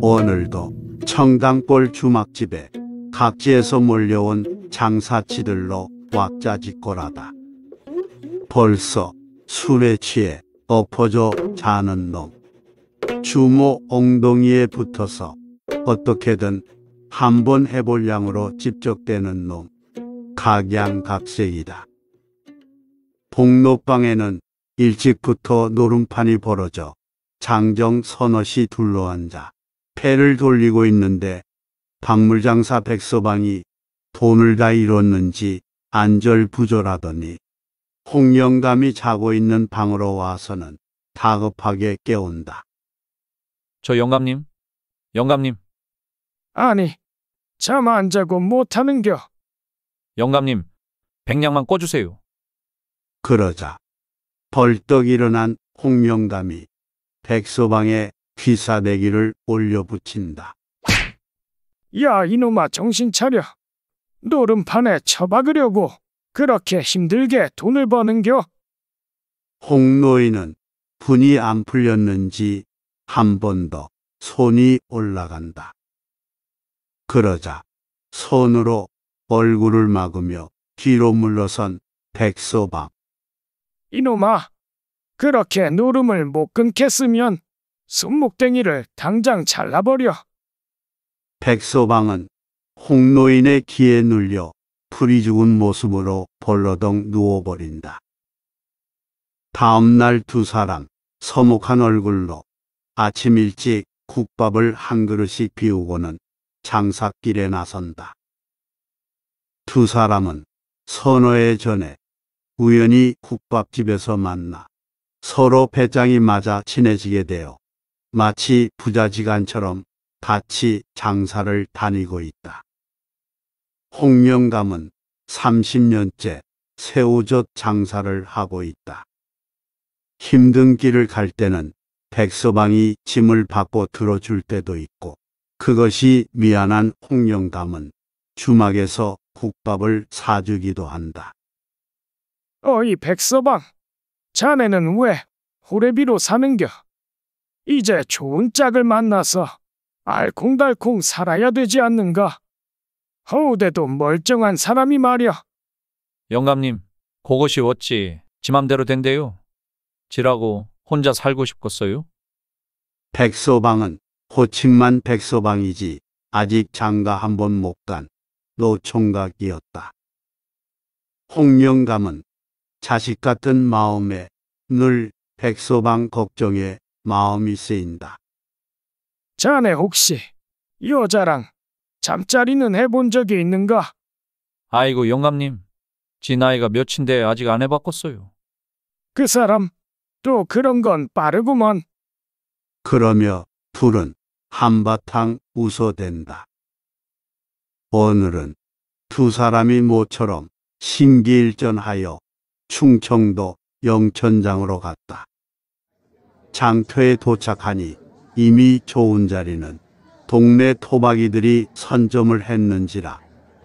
오늘도 청당골 주막집에 각지에서 몰려온 장사치들로 왁자지껄하다. 벌써 술에 취해 엎어져 자는 놈. 주모 엉덩이에 붙어서 어떻게든 한번 해볼 양으로 집적되는 놈. 각양각색이다. 복로방에는 일찍부터 노름판이 벌어져 장정 서너시 둘러앉아 패를 돌리고 있는데 박물장사 백서방이 돈을 다 잃었는지 안절부절하더니 홍영감이 자고 있는 방으로 와서는 다급하게 깨운다. 저 영감님? 영감님, 아니, 잠 안 자고 못하는겨. 영감님, 백냥만 꿔주세요. 그러자 벌떡 일어난 홍영감이 백서방의 귀사대기를 올려붙인다. 야, 이놈아, 정신 차려. 노름판에 처박으려고 그렇게 힘들게 돈을 버는겨? 홍노인은 분이 안 풀렸는지 한 번 더 손이 올라간다. 그러자 손으로 얼굴을 막으며 뒤로 물러선 백서방. 이놈아, 그렇게 노름을 못 끊겠으면 손목댕이를 당장 잘라버려. 백서방은 홍노인의 기에 눌려 풀이 죽은 모습으로 벌러덩 누워버린다. 다음 날 두 사람 서먹한 얼굴로 아침 일찍 국밥을 한 그릇씩 비우고는 장사길에 나선다. 두 사람은 선어회 전에 우연히 국밥집에서 만나 서로 배짱이 맞아 친해지게 되어 마치 부자지간처럼 같이 장사를 다니고 있다. 홍영감은 30년째 새우젓 장사를 하고 있다. 힘든 길을 갈 때는 백서방이 짐을 받고 들어줄 때도 있고 그것이 미안한 홍영감은 주막에서 국밥을 사주기도 한다. 어이 백서방, 자네는 왜 호래비로 사는겨? 이제 좋은 짝을 만나서 알콩달콩 살아야 되지 않는가? 허우대도 멀쩡한 사람이 말이야. 영감님, 그것이 어찌 지 맘대로 된대요. 지라고 혼자 살고 싶겠어요? 백서방은 호칭만 백서방이지 아직 장가 한 번 못 간 노총각이었다. 홍영감은 자식 같은 마음에 늘 백서방 걱정에 마음이 쓰인다. 자네 혹시 여자랑 잠자리는 해본 적이 있는가? 아이고, 영감님. 지 나이가 몇인데 아직 안 해봤겠어요. 그 사람 또 그런 건 빠르구먼. 그러며 둘은 한바탕 웃어댄다. 오늘은 두 사람이 모처럼 심기일전하여 충청도 영천장으로 갔다. 장터에 도착하니 이미 좋은 자리는 동네 토박이들이 선점을 했는지라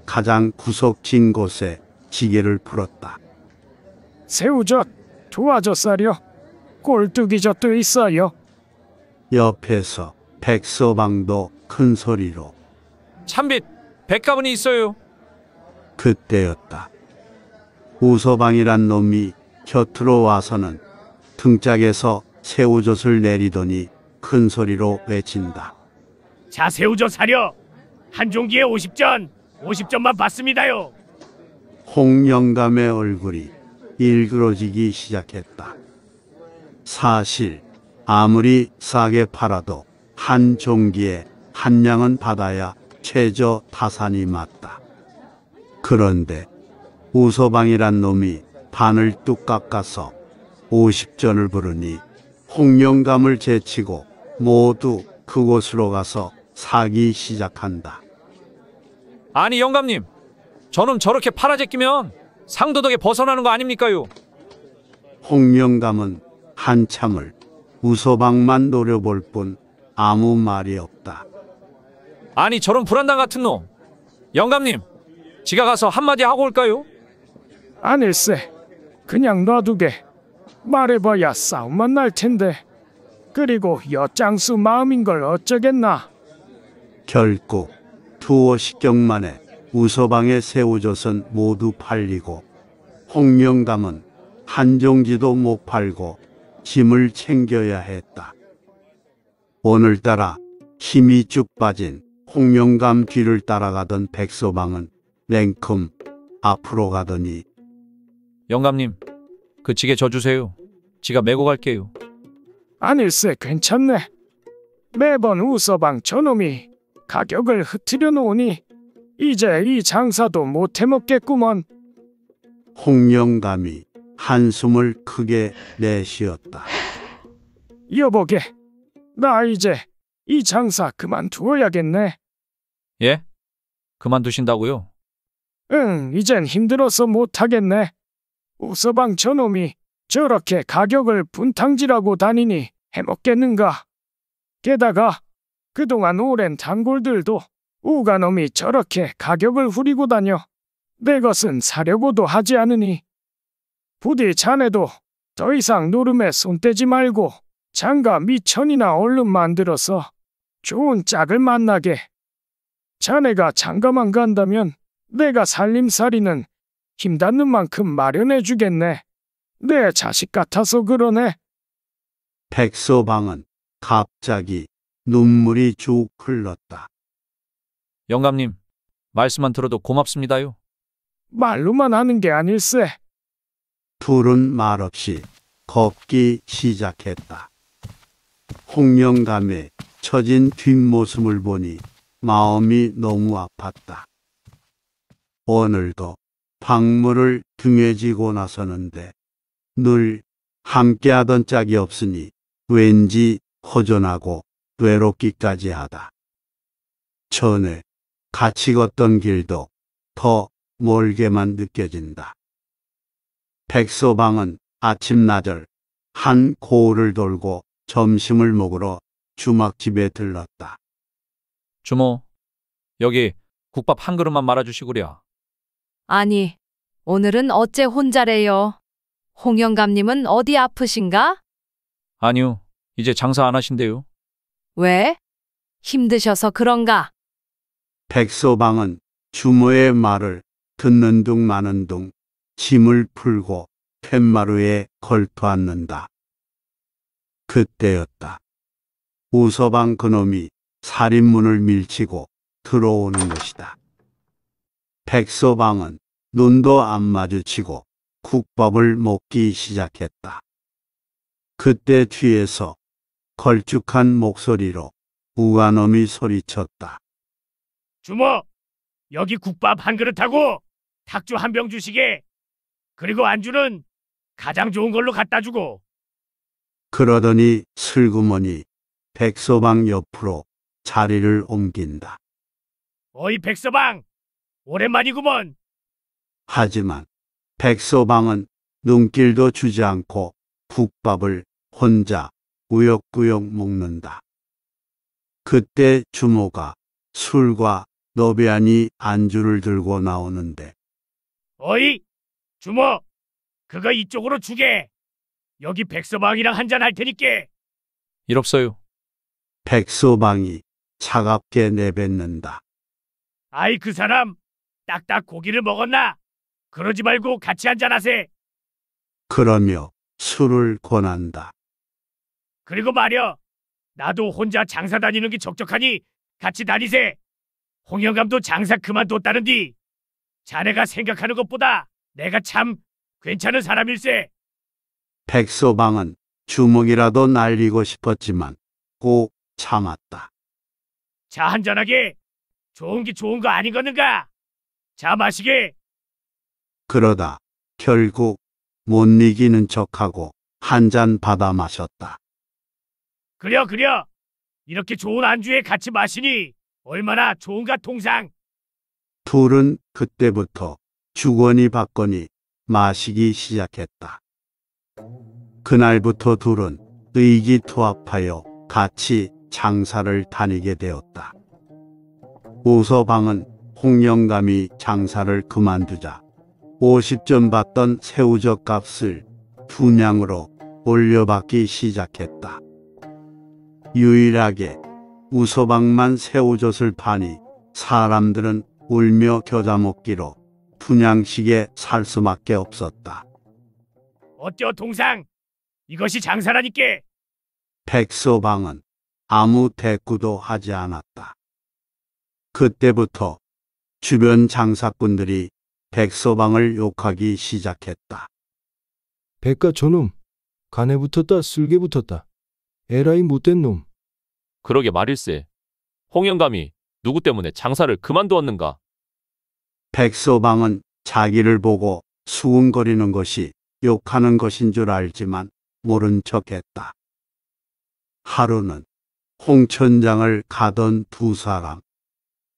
가장 구석진 곳에 지게를 풀었다. 새우젓, 두화젓살이요. 꼴뚜기젓도 있어요. 옆에서 백서방도 큰 소리로 참빛, 백가분이 있어요. 그때였다. 우서방이란 놈이 곁으로 와서는 등짝에서 새우젓을 내리더니 큰 소리로 외친다. 자 새우젓 사려 한 종기에 50전 50전만 받습니다요 홍영감의 얼굴이 일그러지기 시작했다. 사실 아무리 싸게 팔아도 한 종기에 한 양은 받아야 최저 타산이 맞다. 그런데 우서방이란 놈이 반을 뚝 깎아서 50전을 부르니 홍영감을 제치고 모두 그곳으로 가서 사기 시작한다. 아니, 영감님. 저놈 저렇게 팔아제끼면 상도덕에 벗어나는 거 아닙니까요? 홍영감은 한참을 우서방만 노려볼 뿐 아무 말이 없다. 아니, 저런 불안당 같은 놈. 영감님, 지가 가서 한마디 하고 올까요? 아닐세. 그냥 놔두게. 말해봐야 싸움만 날 텐데. 그리고 엿장수 마음인 걸 어쩌겠나. 결국 두어 식경 만에 우서방의 새우젓은 모두 팔리고 홍명감은 한 종지도 못 팔고 짐을 챙겨야 했다. 오늘따라 힘이 쭉 빠진 홍명감 뒤를 따라가던 백서방은 냉큼 앞으로 가더니 영감님, 그 지게 저 주세요. 지가 메고 갈게요. 아닐세 괜찮네. 매번 우서방 저놈이 가격을 흐트려 놓으니 이제 이 장사도 못 해먹겠구먼. 홍명감이 한숨을 크게 내쉬었다. 여보게, 나 이제 이 장사 그만두어야겠네. 예? 그만두신다고요? 응, 이젠 힘들어서 못하겠네. 우서방 저놈이 저렇게 가격을 분탕질하고 다니니 해먹겠는가. 게다가 그동안 오랜 단골들도 우가놈이 저렇게 가격을 후리고 다녀 내 것은 사려고도 하지 않으니 부디 자네도 더 이상 노름에 손 떼지 말고 장가 미천이나 얼른 만들어서 좋은 짝을 만나게. 자네가 장가만 간다면 내가 살림살이는 힘 닿는 만큼 마련해 주겠네. 내 자식 같아서 그러네. 백서방은 갑자기 눈물이 쭉 흘렀다. 영감님, 말씀만 들어도 고맙습니다요. 말로만 하는 게 아닐세. 둘은 말없이 걷기 시작했다. 홍영감의 처진 뒷모습을 보니 마음이 너무 아팠다. 오늘도 박물을 등에 지고 나서는데 늘 함께하던 짝이 없으니 왠지 허전하고 외롭기까지 하다. 전에 같이 걷던 길도 더 멀게만 느껴진다. 백서방은 아침 나절 한 고을을 돌고 점심을 먹으러 주막집에 들렀다. 주모, 여기 국밥 한 그릇만 말아주시구려. 아니, 오늘은 어째 혼자래요? 홍영감님은 어디 아프신가? 아니요, 이제 장사 안 하신대요. 왜? 힘드셔서 그런가? 백서방은 주모의 말을 듣는 둥 마는 둥 짐을 풀고 툇마루에 걸터앉는다. 그때였다. 우서방 그놈이 살인문을 밀치고 들어오는 것이다. 백서방은 눈도 안 마주치고 국밥을 먹기 시작했다. 그때 뒤에서 걸쭉한 목소리로 우가놈이 소리쳤다. 주모, 여기 국밥 한 그릇하고 탁주 한 병 주시게. 그리고 안주는 가장 좋은 걸로 갖다 주고. 그러더니 슬그머니 백서방 옆으로 자리를 옮긴다. 어이 백서방, 오랜만이구먼. 하지만 백서방은 눈길도 주지 않고 국밥을 혼자 우역구역 먹는다. 그때 주모가 술과 너비아니 안주를 들고 나오는데 어이, 주모, 그거 이쪽으로 주게. 여기 백서방이랑 한잔 할 테니께. 일 없어요. 백서방이 차갑게 내뱉는다. 아이 그 사람 딱딱 고기를 먹었나? 그러지 말고 같이 한잔 하세. 그러며 술을 권한다. 그리고 말여, 나도 혼자 장사 다니는 게 적적하니 같이 다니세. 홍영감도 장사 그만뒀다는디. 자네가 생각하는 것보다 내가 참 괜찮은 사람일세. 백서방은 주먹이라도 날리고 싶었지만 꼭 참았다. 자 한잔하게. 좋은 게 좋은 거 아니겠는가? 자 마시게. 그러다 결국 못 이기는 척하고 한 잔 받아 마셨다. 그려 그려. 이렇게 좋은 안주에 같이 마시니 얼마나 좋은가 통상. 둘은 그때부터 주거니 받거니 마시기 시작했다. 그날부터 둘은 의기투합하여 같이 장사를 다니게 되었다. 우서방은 홍영감이 장사를 그만두자 50전 받던 새우젓 값을 두 냥으로 올려받기 시작했다. 유일하게 우서방만 새우젓을 파니 사람들은 울며 겨자 먹기로 분양식에 살 수밖에 없었다. 어때요 동상? 이것이 장사라니께. 백서방은 아무 대꾸도 하지 않았다. 그때부터 주변 장사꾼들이 백서방을 욕하기 시작했다. 백가 저놈. 간에 붙었다 쓸개 붙었다. 에라이 못된 놈. 그러게 말일세. 홍영감이 누구 때문에 장사를 그만두었는가? 백서방은 자기를 보고 수군거리는 것이 욕하는 것인 줄 알지만 모른 척했다. 하루는 홍천장을 가던 두 사람.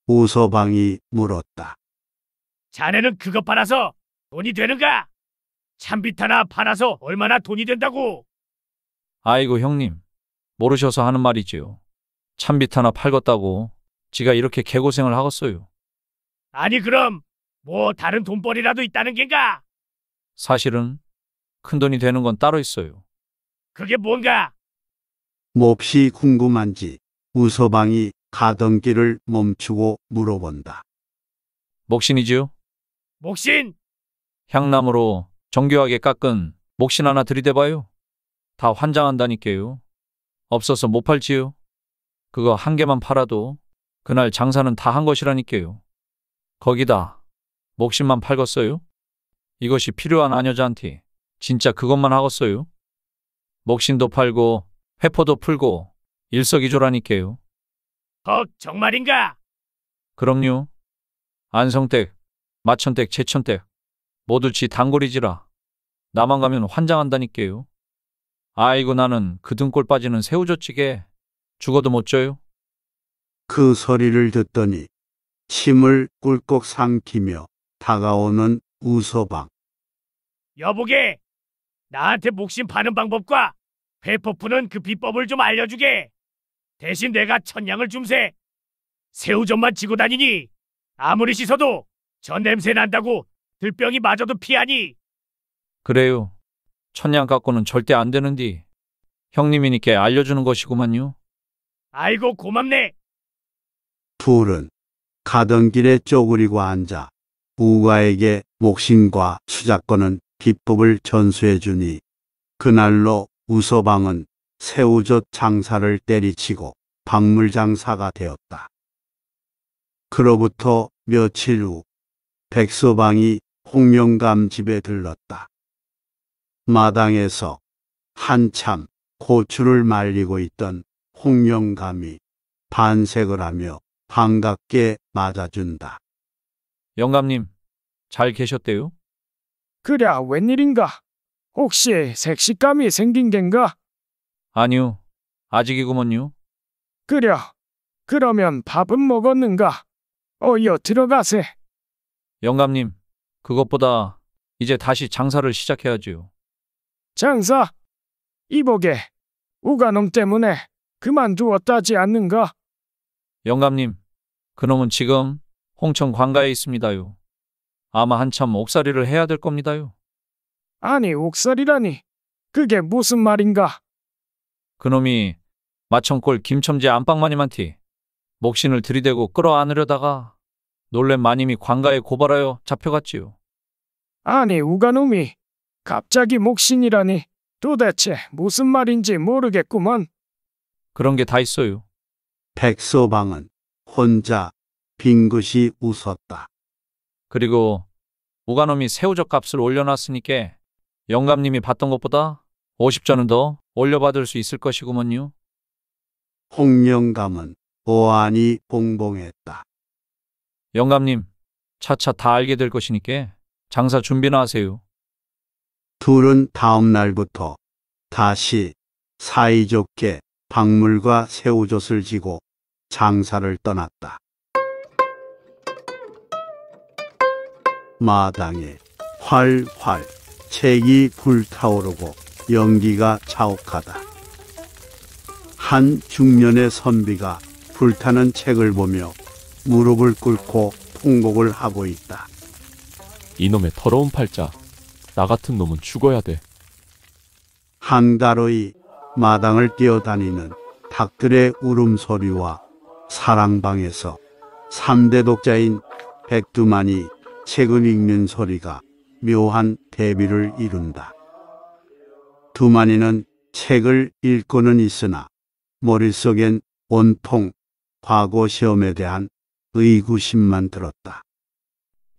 우서방이 물었다. 자네는 그것 팔아서 돈이 되는가? 참빗 하나 팔아서 얼마나 돈이 된다고? 아이고 형님, 모르셔서 하는 말이지요. 참빗 하나 팔겄다고 지가 이렇게 개고생을 하겠어요. 아니 그럼 뭐 다른 돈벌이라도 있다는 겐가? 사실은 큰 돈이 되는 건 따로 있어요. 그게 뭔가? 몹시 궁금한지 우서방이 가던 길을 멈추고 물어본다. 목신이지요? 목신 향나무로 정교하게 깎은 목신 하나 들이대봐요. 다 환장한다니까요. 없어서 못 팔지요. 그거 한 개만 팔아도 그날 장사는 다 한 것이라니까요. 거기다 목신만 팔겄어요? 이것이 필요한 아녀자한테 진짜 그것만 하겠어요? 목신도 팔고 회포도 풀고 일석이조라니까요. 헉 정말인가? 그럼요. 안성댁, 마천댁, 제천댁 모두 지 단골이지라. 나만 가면 환장한다니까요. 아이고 나는 그 등골 빠지는 새우젓찌개 죽어도 못 져요. 그 소리를 듣더니 침을 꿀꺽 삼키며 다가오는 우서방. 여보게 나한테 목신 파는 방법과 회포 푸는 그 비법을 좀 알려주게. 대신 내가 천냥을 줌세. 새우젓만 지고 다니니 아무리 씻어도 전 냄새 난다고 들병이 마저도 피하니 그래요. 천냥 갖고는 절대 안 되는디. 형님이니까 알려주는 것이구만요. 아이고 고맙네. 둘은 가던 길에 쪼그리고 앉아 우가에게 목신과 수작권은 비법을 전수해 주니 그날로 우서방은 새우젓 장사를 때리치고 박물 장사가 되었다. 그로부터 며칠 후 백서방이 홍명감 집에 들렀다. 마당에서 한참 고추를 말리고 있던 홍명감이 반색을 하며 반갑게 맞아준다. 영감님, 잘 계셨대요? 그랴 웬일인가? 혹시 색식감이 생긴 겐가? 아니요. 아직이구먼요. 그랴 그러면 밥은 먹었는가? 어여 들어가세. 영감님, 그것보다 이제 다시 장사를 시작해야지요. 장사 이보게 우가놈 때문에 그만두었다지 않는가? 영감님, 그놈은 지금 홍천 관가에 있습니다요. 아마 한참 옥살이를 해야 될 겁니다요. 아니 옥살이라니 그게 무슨 말인가? 그놈이 마천골 김첨지 안방마님한테 목신을 들이대고 끌어안으려다가 놀란 마님이 관가에 고발하여 잡혀갔지요. 아니 우가놈이 갑자기 목신이라니 도대체 무슨 말인지 모르겠구먼. 그런 게 다 있어요. 백서방은 혼자 빙긋이 웃었다. 그리고 우가놈이 새우젓 값을 올려놨으니까 영감님이 받던 것보다 50전은 더 올려받을 수 있을 것이구먼요. 홍영감은 오한이 봉봉했다. 영감님, 차차 다 알게 될 것이니까 장사 준비나 하세요. 둘은 다음 날부터 다시 사이좋게 박물과 새우젓을 지고 장사를 떠났다. 마당에 활활 책이 불타오르고 연기가 자욱하다. 한 중년의 선비가 불타는 책을 보며 무릎을 꿇고 통곡을 하고 있다. 이놈의 더러운 팔자. 나 같은 놈은 죽어야 돼. 한가로이 마당을 뛰어다니는 닭들의 울음소리와 사랑방에서 3대 독자인 백두만이 책을 읽는 소리가 묘한 대비를 이룬다. 두만이는 책을 읽고는 있으나 머릿속엔 온통 과거 시험에 대한 의구심만 들었다.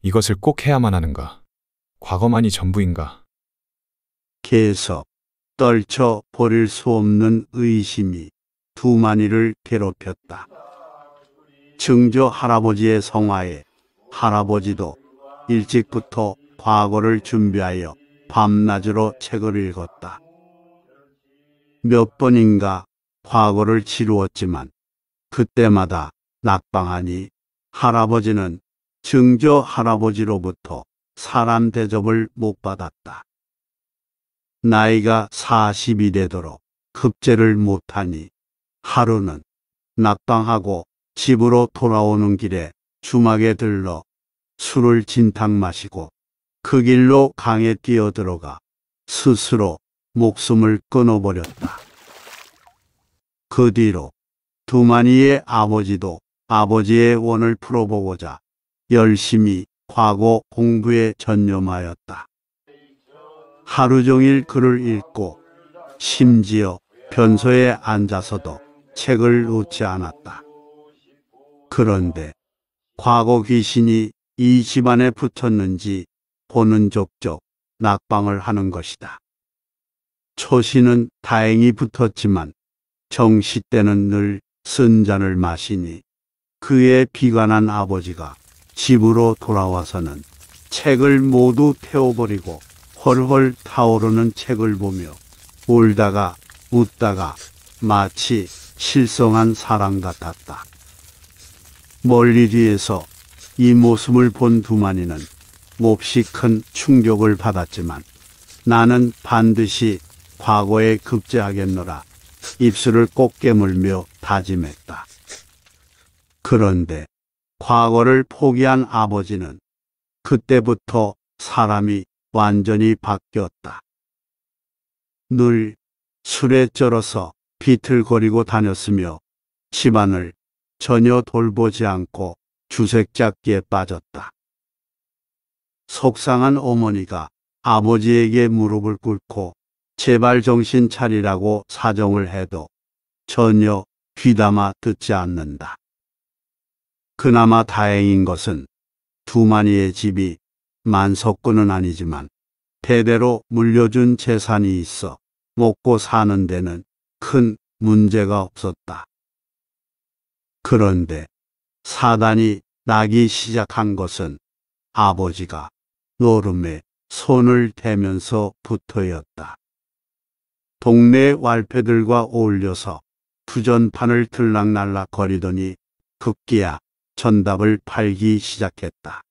이것을 꼭 해야만 하는가? 과거만이 전부인가? 계속 떨쳐 버릴 수 없는 의심이 두만이를 괴롭혔다. 증조 할아버지의 성화에 할아버지도 일찍부터 과거를 준비하여 밤낮으로 책을 읽었다. 몇 번인가 과거를 치루었지만 그때마다 낙방하니 할아버지는 증조 할아버지로부터 사람 대접을 못 받았다. 나이가 40이 되도록 급제를 못하니 하루는 낙방하고 집으로 돌아오는 길에 주막에 들러 술을 진탕 마시고 그 길로 강에 뛰어들어가 스스로 목숨을 끊어버렸다. 그 뒤로 두만이의 아버지도 아버지의 원을 풀어보고자 열심히 과거 공부에 전념하였다. 하루 종일 글을 읽고 심지어 변소에 앉아서도 책을 놓지 않았다. 그런데 과거 귀신이 이 집안에 붙었는지 보는 족족 낙방을 하는 것이다. 초시는 다행히 붙었지만 정시 때는 늘 쓴잔을 마시니 그의 비관한 아버지가 집으로 돌아와서는 책을 모두 태워버리고 헐헐 타오르는 책을 보며 울다가 웃다가 마치 실성한 사람 같았다. 멀리 뒤에서 이 모습을 본 두만이는 몹시 큰 충격을 받았지만 나는 반드시 과거에 급제하겠노라 입술을 꼭 깨물며 다짐했다. 그런데 과거를 포기한 아버지는 그때부터 사람이 완전히 바뀌었다. 늘 술에 쩔어서 비틀거리고 다녔으며 집안을 전혀 돌보지 않고 주색잡기에 빠졌다. 속상한 어머니가 아버지에게 무릎을 꿇고 제발 정신 차리라고 사정을 해도 전혀 귀담아 듣지 않는다. 그나마 다행인 것은 두만이의 집이 만석군은 아니지만 대대로 물려준 재산이 있어 먹고 사는 데는 큰 문제가 없었다. 그런데 사단이 나기 시작한 것은 아버지가 노름에 손을 대면서부터였다. 동네 왈패들과 어울려서 투전판을 들락날락 거리더니 급기야 전답을 팔기 시작했다.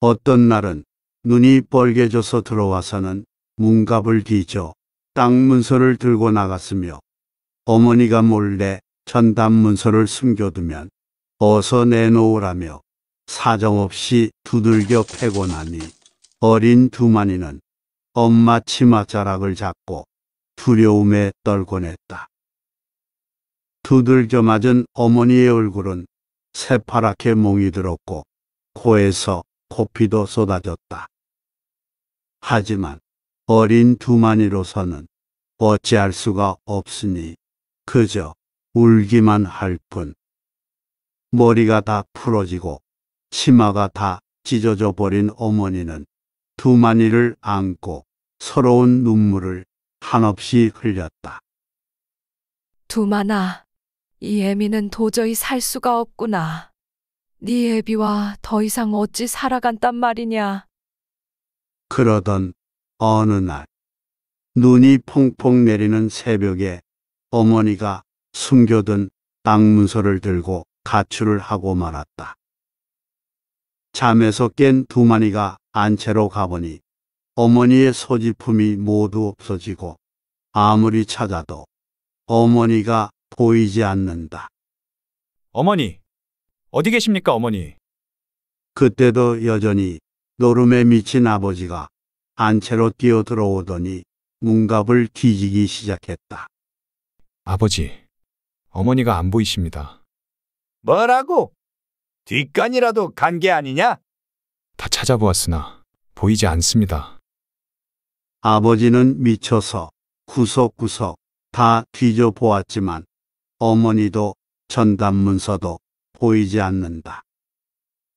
어떤 날은 눈이 뻘개져서 들어와서는 문갑을 뒤져 땅 문서를 들고 나갔으며 어머니가 몰래 전담 문서를 숨겨두면 어서 내놓으라며 사정없이 두들겨 패고 나니 어린 두만이는 엄마 치맛자락을 잡고 두려움에 떨곤 했다. 두들겨 맞은 어머니의 얼굴은 새파랗게 몽이 들었고 코에서 코피도 쏟아졌다. 하지만 어린 두만이로서는 어찌할 수가 없으니 그저 울기만 할 뿐. 머리가 다 풀어지고 치마가 다 찢어져 버린 어머니는 두만이를 안고 서러운 눈물을 한없이 흘렸다. 두만아, 이 애미는 도저히 살 수가 없구나. 네 애비와 더 이상 어찌 살아간단 말이냐. 그러던 어느 날 눈이 퐁퐁 내리는 새벽에 어머니가 숨겨둔 땅 문서를 들고 가출을 하고 말았다. 잠에서 깬 두만이가 안채로 가보니 어머니의 소지품이 모두 없어지고 아무리 찾아도 어머니가 보이지 않는다. 어머니, 어디 계십니까, 어머니? 그때도 여전히 노름에 미친 아버지가 안채로 뛰어 들어오더니 문갑을 뒤지기 시작했다. 아버지, 어머니가 안 보이십니다. 뭐라고? 뒷간이라도 간 게 아니냐? 다 찾아보았으나 보이지 않습니다. 아버지는 미쳐서 구석구석 다 뒤져보았지만 어머니도 전단문서도 보이지 않는다.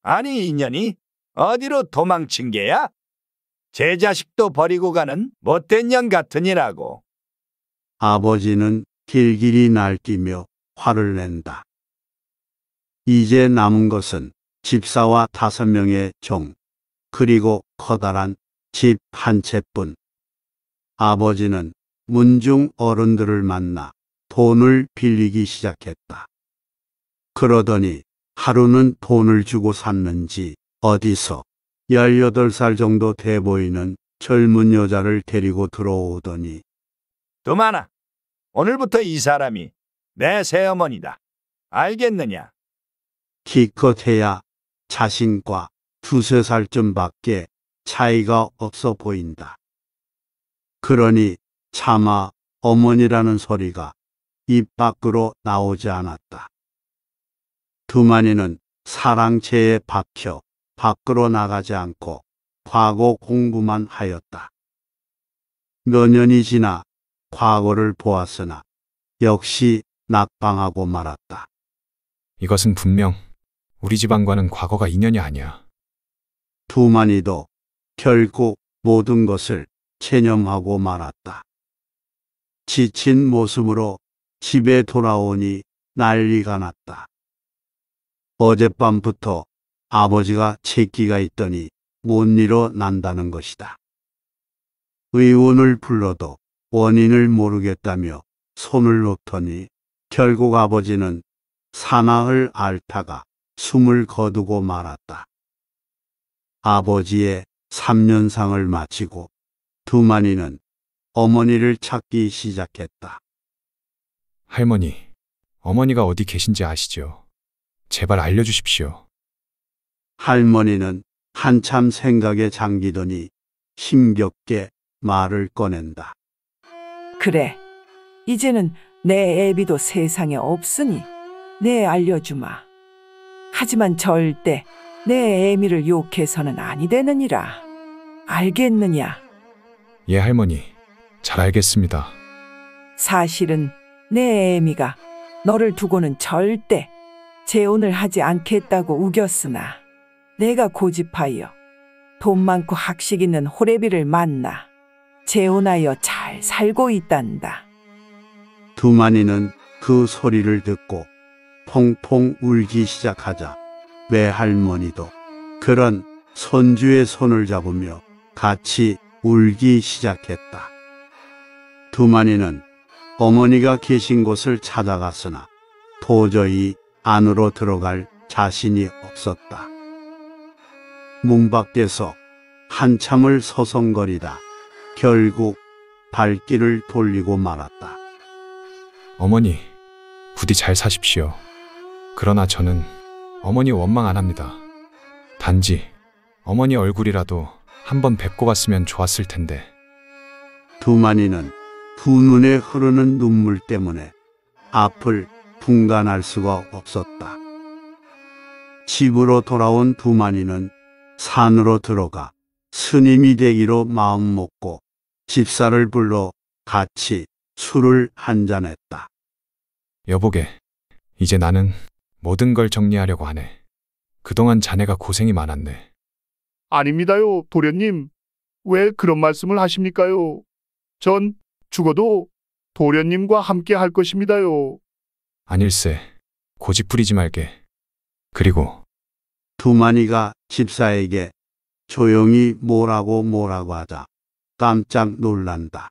아니 인연이 어디로 도망친 게야? 제 자식도 버리고 가는 못된 년 같으니라고. 아버지는 길길이 날뛰며 화를 낸다. 이제 남은 것은 집사와 다섯 명의 종, 그리고 커다란 집 한 채뿐. 아버지는 문중 어른들을 만나 돈을 빌리기 시작했다. 그러더니 하루는 돈을 주고 샀는지 어디서 18살 정도 돼 보이는 젊은 여자를 데리고 들어오더니 두마나, 오늘부터 이 사람이 내 새어머니다. 알겠느냐? 기껏해야 자신과 두세 살쯤 밖에 차이가 없어 보인다. 그러니 차마 어머니라는 소리가 입 밖으로 나오지 않았다. 두만이는 사랑채에 박혀 밖으로 나가지 않고 과거 공부만 하였다. 몇 년이 지나 과거를 보았으나 역시 낙방하고 말았다. 이것은 분명 우리 집안과는 과거가 인연이 아니야. 두만이도 결국 모든 것을 체념하고 말았다. 지친 모습으로 집에 돌아오니 난리가 났다. 어젯밤부터 아버지가 채기가 있더니 못 일어난다는 것이다. 의원을 불러도 원인을 모르겠다며 손을 놓더니 결국 아버지는 사나흘 앓다가 숨을 거두고 말았다. 아버지의 3년상을 마치고 두만이는 어머니를 찾기 시작했다. 할머니, 어머니가 어디 계신지 아시죠? 제발 알려주십시오. 할머니는 한참 생각에 잠기더니 힘겹게 말을 꺼낸다. 그래. 이제는 내 애비도 세상에 없으니 내 알려주마. 하지만 절대 내 애미를 욕해서는 아니 되느니라. 알겠느냐? 예, 할머니. 잘 알겠습니다. 사실은 내 애미가 너를 두고는 절대 재혼을 하지 않겠다고 우겼으나 내가 고집하여 돈 많고 학식 있는 호래비를 만나 재혼하여 잘 살고 있단다. 두만이는 그 소리를 듣고 퐁퐁 울기 시작하자 외할머니도 그런 손주의 손을 잡으며 같이 울기 시작했다. 두만이는 어머니가 계신 곳을 찾아갔으나 도저히 안으로 들어갈 자신이 없었다. 문 밖에서 한참을 서성거리다 결국 발길을 돌리고 말았다. 어머니, 부디 잘 사십시오. 그러나 저는 어머니 원망 안 합니다. 단지 어머니 얼굴이라도 한번 뵙고 갔으면 좋았을 텐데. 두만이는 두 눈에 흐르는 눈물 때문에 앞을 분간할 수가 없었다. 집으로 돌아온 두만이는 산으로 들어가 스님이 되기로 마음 먹고 집사를 불러 같이 술을 한잔했다. 여보게, 이제 나는 모든 걸 정리하려고 하네. 그동안 자네가 고생이 많았네. 아닙니다요, 도련님. 왜 그런 말씀을 하십니까요? 전 죽어도 도련님과 함께 할 것입니다요. 아닐세, 고집 부리지 말게. 그리고 두만이가 집사에게 조용히 뭐라고 뭐라고 하자 깜짝 놀란다.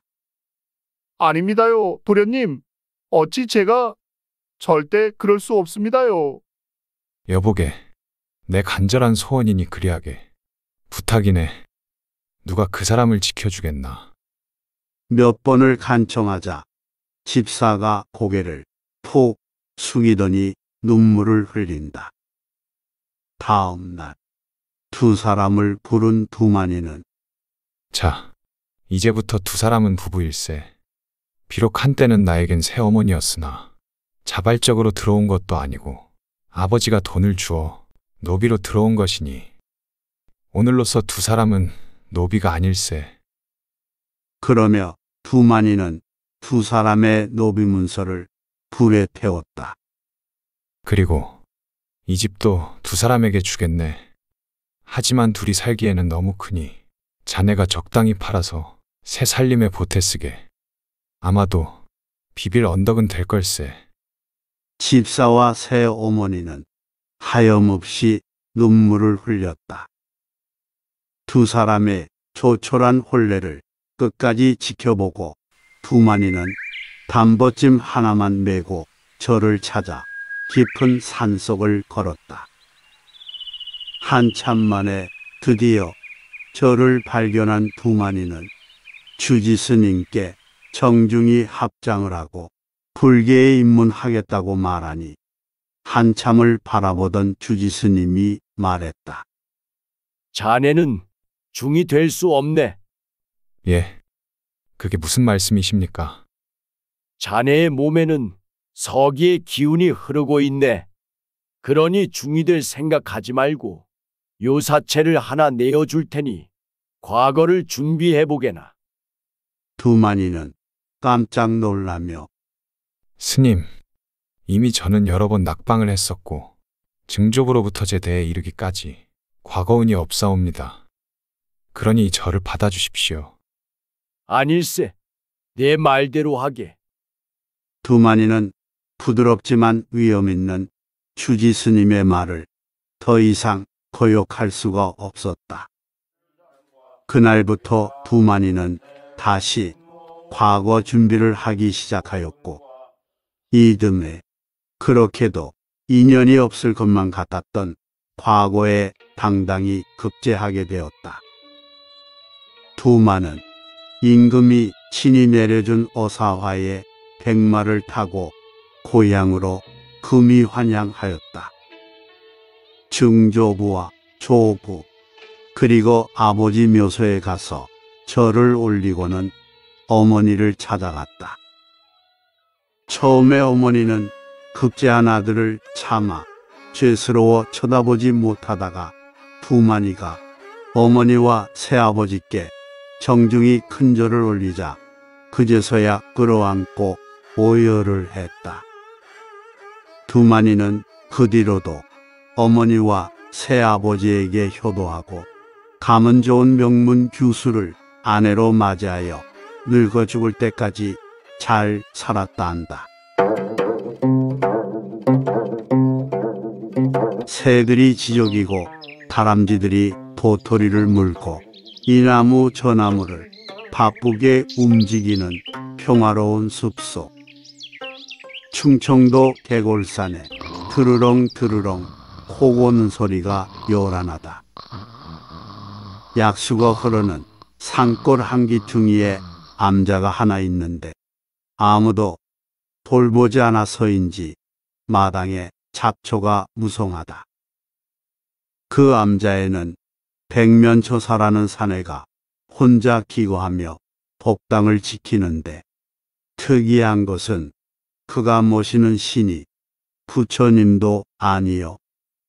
아닙니다요, 도련님. 어찌 제가 절대 그럴 수 없습니다요. 여보게, 내 간절한 소원이니 그리하게. 부탁이네. 누가 그 사람을 지켜주겠나. 몇 번을 간청하자 집사가 고개를 푹 숙이더니 눈물을 흘린다. 다음 날 두 사람을 부른 두만이는 자, 이제부터 두 사람은 부부일세. 비록 한때는 나에겐 새어머니였으나 자발적으로 들어온 것도 아니고 아버지가 돈을 주어 노비로 들어온 것이니 오늘로서 두 사람은 노비가 아닐세. 그러며 두만이는 두 사람의 노비 문서를 불에 태웠다. 그리고 이 집도 두 사람에게 주겠네. 하지만 둘이 살기에는 너무 크니 자네가 적당히 팔아서 새 살림에 보태 쓰게. 아마도 비빌 언덕은 될 걸세. 집사와 새 어머니는 하염없이 눈물을 흘렸다. 두 사람의 조촐한 혼례를 끝까지 지켜보고 두만이는 담보찜 하나만 메고 절을 찾아 깊은 산속을 걸었다. 한참 만에 드디어 절을 발견한 두만이는 주지 스님께 정중히 합장을 하고 불계에 입문하겠다고 말하니 한참을 바라보던 주지 스님이 말했다. 자네는 중이 될 수 없네. 예. 그게 무슨 말씀이십니까? 자네의 몸에는 서기의 기운이 흐르고 있네. 그러니 중이 될 생각하지 말고 요사체를 하나 내어줄 테니 과거를 준비해 보게나. 두만이는 깜짝 놀라며 스님, 이미 저는 여러 번 낙방을 했었고 증족으로부터 제 대에 이르기까지 과거운이 없사옵니다. 그러니 저를 받아주십시오. 아닐세. 내 말대로 하게. 두만이는 부드럽지만 위험 있는 주지 스님의 말을 더 이상 거역할 수가 없었다. 그날부터 두만이는 다시 과거 준비를 하기 시작하였고 이듬해 그렇게도 인연이 없을 것만 같았던 과거에 당당히 급제하게 되었다. 두만은 임금이 친히 내려준 어사화에 백마를 타고 고향으로 금이 환양하였다. 증조부와 조부 그리고 아버지 묘소에 가서 절을 올리고는 어머니를 찾아갔다. 처음에 어머니는 급제한 아들을 참아 죄스러워 쳐다보지 못하다가 두만이가 어머니와 새아버지께 정중히 큰 절을 올리자 그제서야 끌어안고 오열을 했다. 두만이는 그 뒤로도 어머니와 새아버지에게 효도하고 가문 좋은 명문 규수를 아내로 맞이하여 늙어 죽을 때까지 잘 살았다 한다. 새들이 지적이고 다람쥐들이 도토리를 물고 이 나무 저 나무를 바쁘게 움직이는 평화로운 숲속. 충청도 개골산에 드르렁 드르렁 코 고는 소리가 요란하다. 약수가 흐르는 산골 한기퉁이에 암자가 하나 있는데 아무도 돌보지 않아서인지 마당에 잡초가 무성하다. 그 암자에는 백면초사라는 사내가 혼자 기거하며 복당을 지키는데 특이한 것은 그가 모시는 신이 부처님도 아니요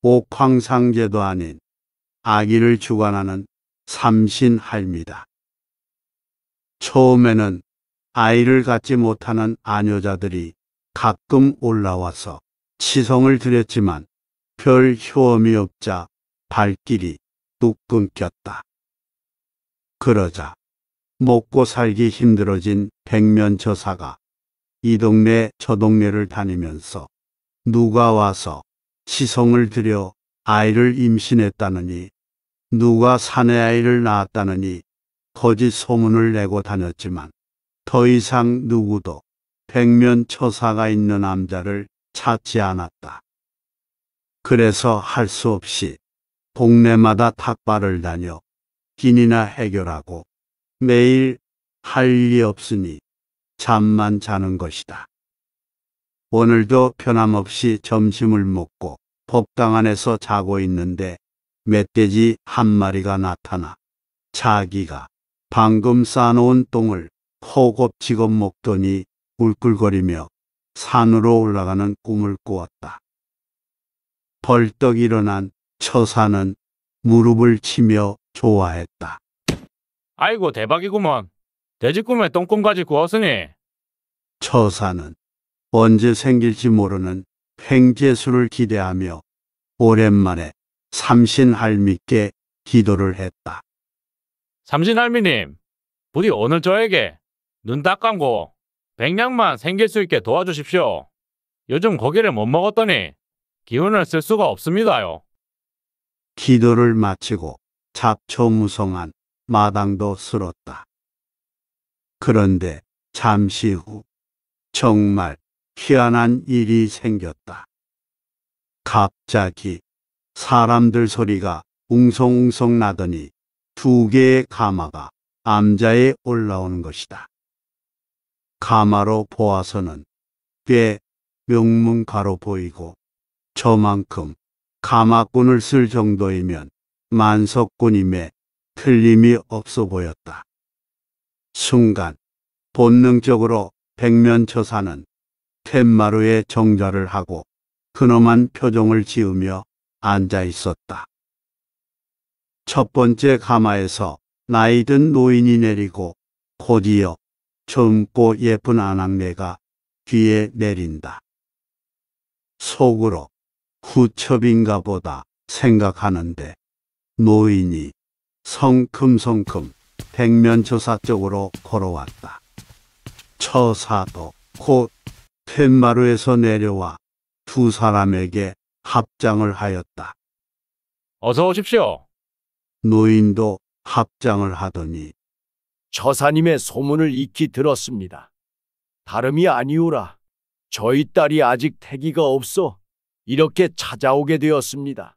옥황상제도 아닌 아기를 주관하는 삼신할미다. 처음에는 아이를 갖지 못하는 아녀자들이 가끔 올라와서 치성을 드렸지만 별 효험이 없자 발길이 뚝 끊겼다. 그러자 먹고 살기 힘들어진 백면처사가 이 동네 저 동네를 다니면서 누가 와서 치성을 들여 아이를 임신했다느니 누가 사내 아이를 낳았다느니 거짓 소문을 내고 다녔지만 더 이상 누구도 백면 처사가 있는 남자를 찾지 않았다. 그래서 할 수 없이 동네마다 탁발을 다녀 빈이나 해결하고 매일 할 일이 없으니 잠만 자는 것이다. 오늘도 변함없이 점심을 먹고 법당 안에서 자고 있는데 멧돼지 한 마리가 나타나 자기가 방금 싸놓은 똥을 호곱지겁 먹더니 울꿀거리며 산으로 올라가는 꿈을 꾸었다. 벌떡 일어난 처사는 무릎을 치며 좋아했다. 아이고 대박이구먼. 돼지 꿈에 똥꿈까지 구웠으니 처사는 언제 생길지 모르는 횡재수를 기대하며 오랜만에 삼신할미께 기도를 했다. 삼신할미님, 부디 오늘 저에게 눈 딱 감고 백냥만 생길 수 있게 도와주십시오. 요즘 고기를 못 먹었더니 기운을 쓸 수가 없습니다요. 기도를 마치고 잡초무성한 마당도 쓸었다. 그런데 잠시 후 정말 희한한 일이 생겼다. 갑자기 사람들 소리가 웅성웅성 나더니 두 개의 가마가 암자에 올라오는 것이다. 가마로 보아서는 꽤 명문가로 보이고 저만큼 가마꾼을 쓸 정도이면 만석꾼임에 틀림이 없어 보였다. 순간 본능적으로 백면처사는 툇마루에 정좌를 하고 근엄한 표정을 지으며 앉아 있었다. 첫 번째 가마에서 나이든 노인이 내리고 곧이어 젊고 예쁜 아낙네가 뒤에 내린다. 속으로 후첩인가 보다 생각하는데 노인이 성큼성큼 백면처사 쪽으로 걸어왔다. 처사도 곧 툇마루에서 내려와 두 사람에게 합장을 하였다. 어서 오십시오. 노인도 합장을 하더니 처사님의 소문을 익히 들었습니다. 다름이 아니오라. 저희 딸이 아직 태기가 없어 이렇게 찾아오게 되었습니다.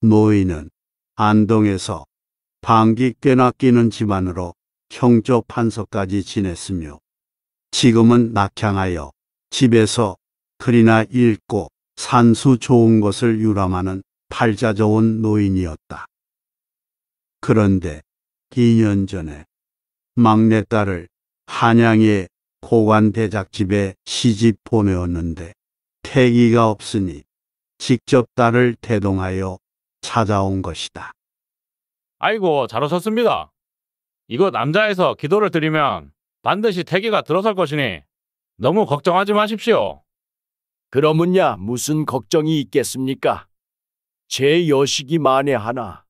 노인은 안동에서 방귀 꽤나 끼는 집안으로 형조 판서까지 지냈으며 지금은 낙향하여 집에서 글이나 읽고 산수 좋은 것을 유람하는 팔자 좋은 노인이었다. 그런데 2년 전에 막내딸을 한양의 고관 대작집에 시집 보내었는데 태기가 없으니 직접 딸을 대동하여 찾아온 것이다. 아이고 잘 오셨습니다. 이거 남자에서 기도를 드리면 반드시 태기가 들어설 것이니 너무 걱정하지 마십시오. 그러면야 무슨 걱정이 있겠습니까? 제 여식이 만에 하나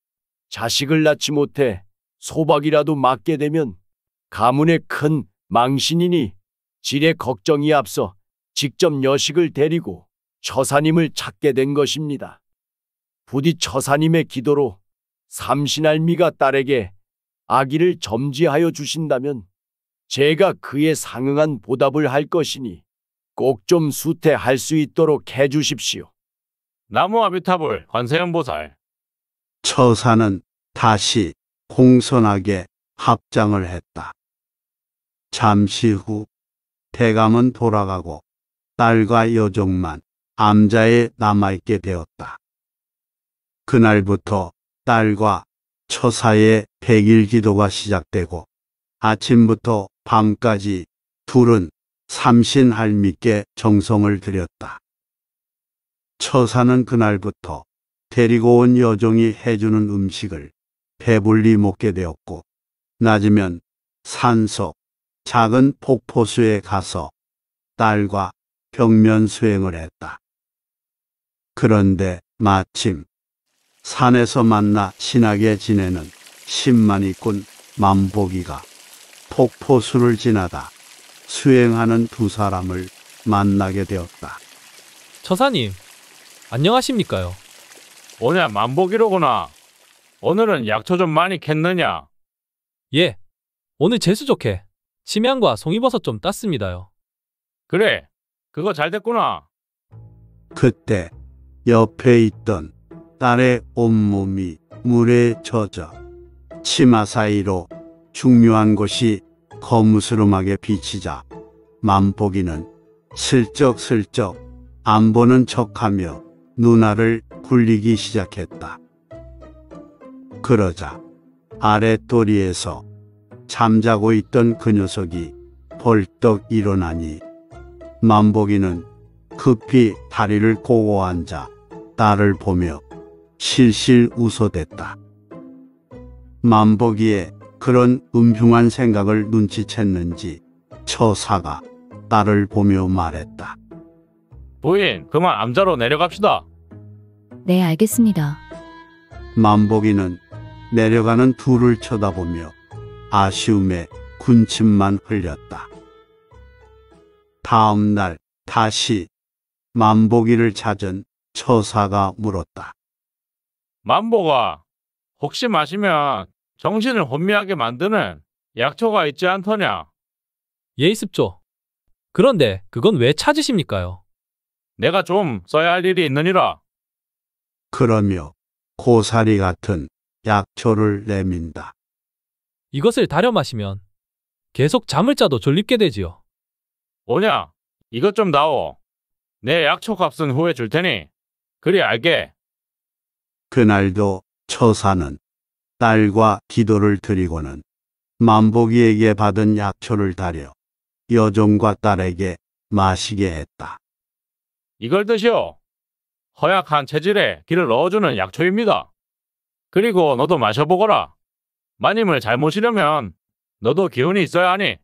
자식을 낳지 못해 소박이라도 맞게 되면 가문의 큰 망신이니 질의 걱정이 앞서 직접 여식을 데리고 처사님을 찾게 된 것입니다. 부디 처사님의 기도로 삼신할미가 딸에게 아기를 점지하여 주신다면 제가 그에 상응한 보답을 할 것이니 꼭 좀 수태할 수 있도록 해 주십시오. 나무 아비타불 관세음보살. 처사는 다시 공손하게 합장을 했다. 잠시 후 대감은 돌아가고 딸과 여종만 암자에 남아있게 되었다. 그날부터 딸과 처사의 백일 기도가 시작되고 아침부터 밤까지 둘은 삼신할미께 정성을 들였다. 처사는 그날부터 데리고 온 여종이 해주는 음식을 배불리 먹게 되었고 낮이면 산속 작은 폭포수에 가서 딸과 벽면 수행을 했다. 그런데 마침 산에서 만나 친하게 지내는 신만이꾼 만보기가 폭포수를 지나다 수행하는 두 사람을 만나게 되었다. 처사님, 안녕하십니까요? 오냐 만보기로구나. 오늘은 약초 좀 많이 캤느냐? 예, 오늘 재수 좋게 침향과 송이버섯 좀 땄습니다요. 그래, 그거 잘 됐구나. 그때 옆에 있던 딸의 온몸이 물에 젖어 치마 사이로 중요한 곳이 거무스름하게 비치자 만보기는 슬쩍슬쩍 안 보는 척하며 누나를 굴리기 시작했다. 그러자 아랫도리에서 잠자고 있던 그 녀석이 벌떡 일어나니 만복이는 급히 다리를 꼬고 앉아 딸을 보며 실실 웃어댔다. 만복이의 그런 음흉한 생각을 눈치챘는지 처사가 딸을 보며 말했다. 부인, 그만 암자로 내려갑시다. 네, 알겠습니다. 만복이는 내려가는 둘을 쳐다보며 아쉬움에 군침만 흘렸다. 다음 날 다시 만복이를 찾은 처사가 물었다. 만보가 혹시 마시면 정신을 혼미하게 만드는 약초가 있지 않더냐? 예, 있습죠. 그런데 그건 왜 찾으십니까요? 내가 좀 써야 할 일이 있느니라. 그러며 고사리 같은 약초를 내민다. 이것을 다려 마시면 계속 잠을 자도 졸립게 되지요. 오냐? 이것 좀 나오. 내 약초 값은 후에 줄 테니 그리 알게. 그날도 처사는 딸과 기도를 드리고는 만복이에게 받은 약초를 다려 여종과 딸에게 마시게 했다. 이걸 드시오. 허약한 체질에 기를 넣어주는 약초입니다. 그리고 너도 마셔보거라. 마님을 잘 모시려면 너도 기운이 있어야 하니.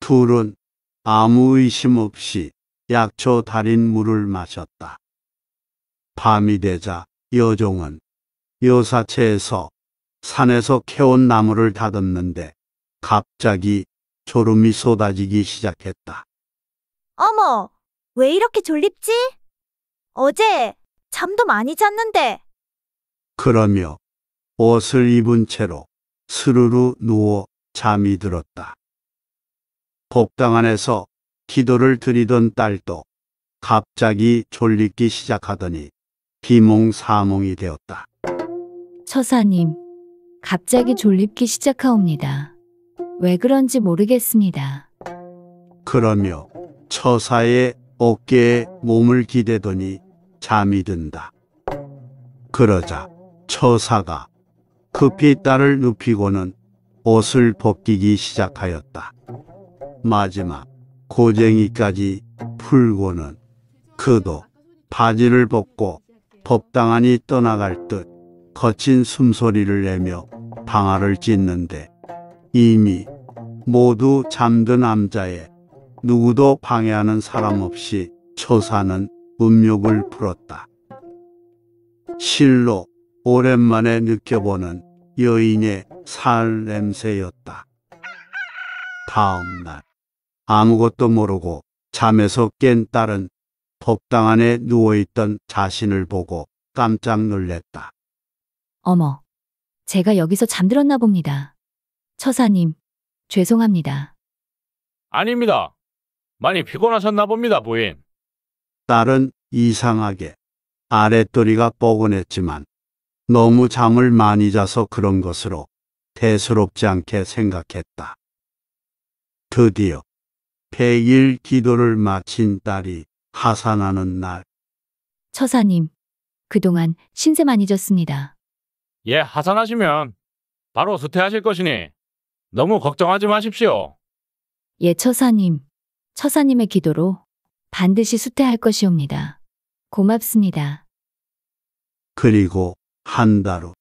둘은 아무 의심 없이 약초 달인 물을 마셨다. 밤이 되자 여종은 여사체에서 산에서 캐온 나무를 다듬는데 갑자기 졸음이 쏟아지기 시작했다. 어머, 왜 이렇게 졸립지? 어제 잠도 많이 잤는데. 그러며 옷을 입은 채로 스르르 누워 잠이 들었다. 법당 안에서 기도를 드리던 딸도 갑자기 졸리기 시작하더니 비몽사몽이 되었다. 처사님, 갑자기 졸립기 시작하옵니다. 왜 그런지 모르겠습니다. 그러며 처사의 어깨에 몸을 기대더니 잠이 든다. 그러자 처사가 급히 딸을 눕히고는 옷을 벗기기 시작하였다. 마지막 고쟁이까지 풀고는 그도 바지를 벗고 법당안이 떠나갈 듯 거친 숨소리를 내며 방아를 찢는데 이미 모두 잠든 남자에 누구도 방해하는 사람 없이 처사는 음욕을 풀었다. 실로 오랜만에 느껴보는 여인의 살 냄새였다. 다음 날 아무것도 모르고 잠에서 깬 딸은 법당 안에 누워있던 자신을 보고 깜짝 놀랐다. 어머, 제가 여기서 잠들었나 봅니다. 처사님, 죄송합니다. 아닙니다. 많이 피곤하셨나 봅니다, 부인. 딸은 이상하게 아랫도리가 뻐근했지만 너무 잠을 많이 자서 그런 것으로 대수롭지 않게 생각했다. 드디어 백일 기도를 마친 딸이 하산하는 날 처사님, 그동안 신세 많이 졌습니다. 예, 하산하시면 바로 수퇴하실 것이니 너무 걱정하지 마십시오. 예, 처사님. 처사님의 기도로 반드시 수퇴할 것이옵니다. 고맙습니다. 그리고 한 달 후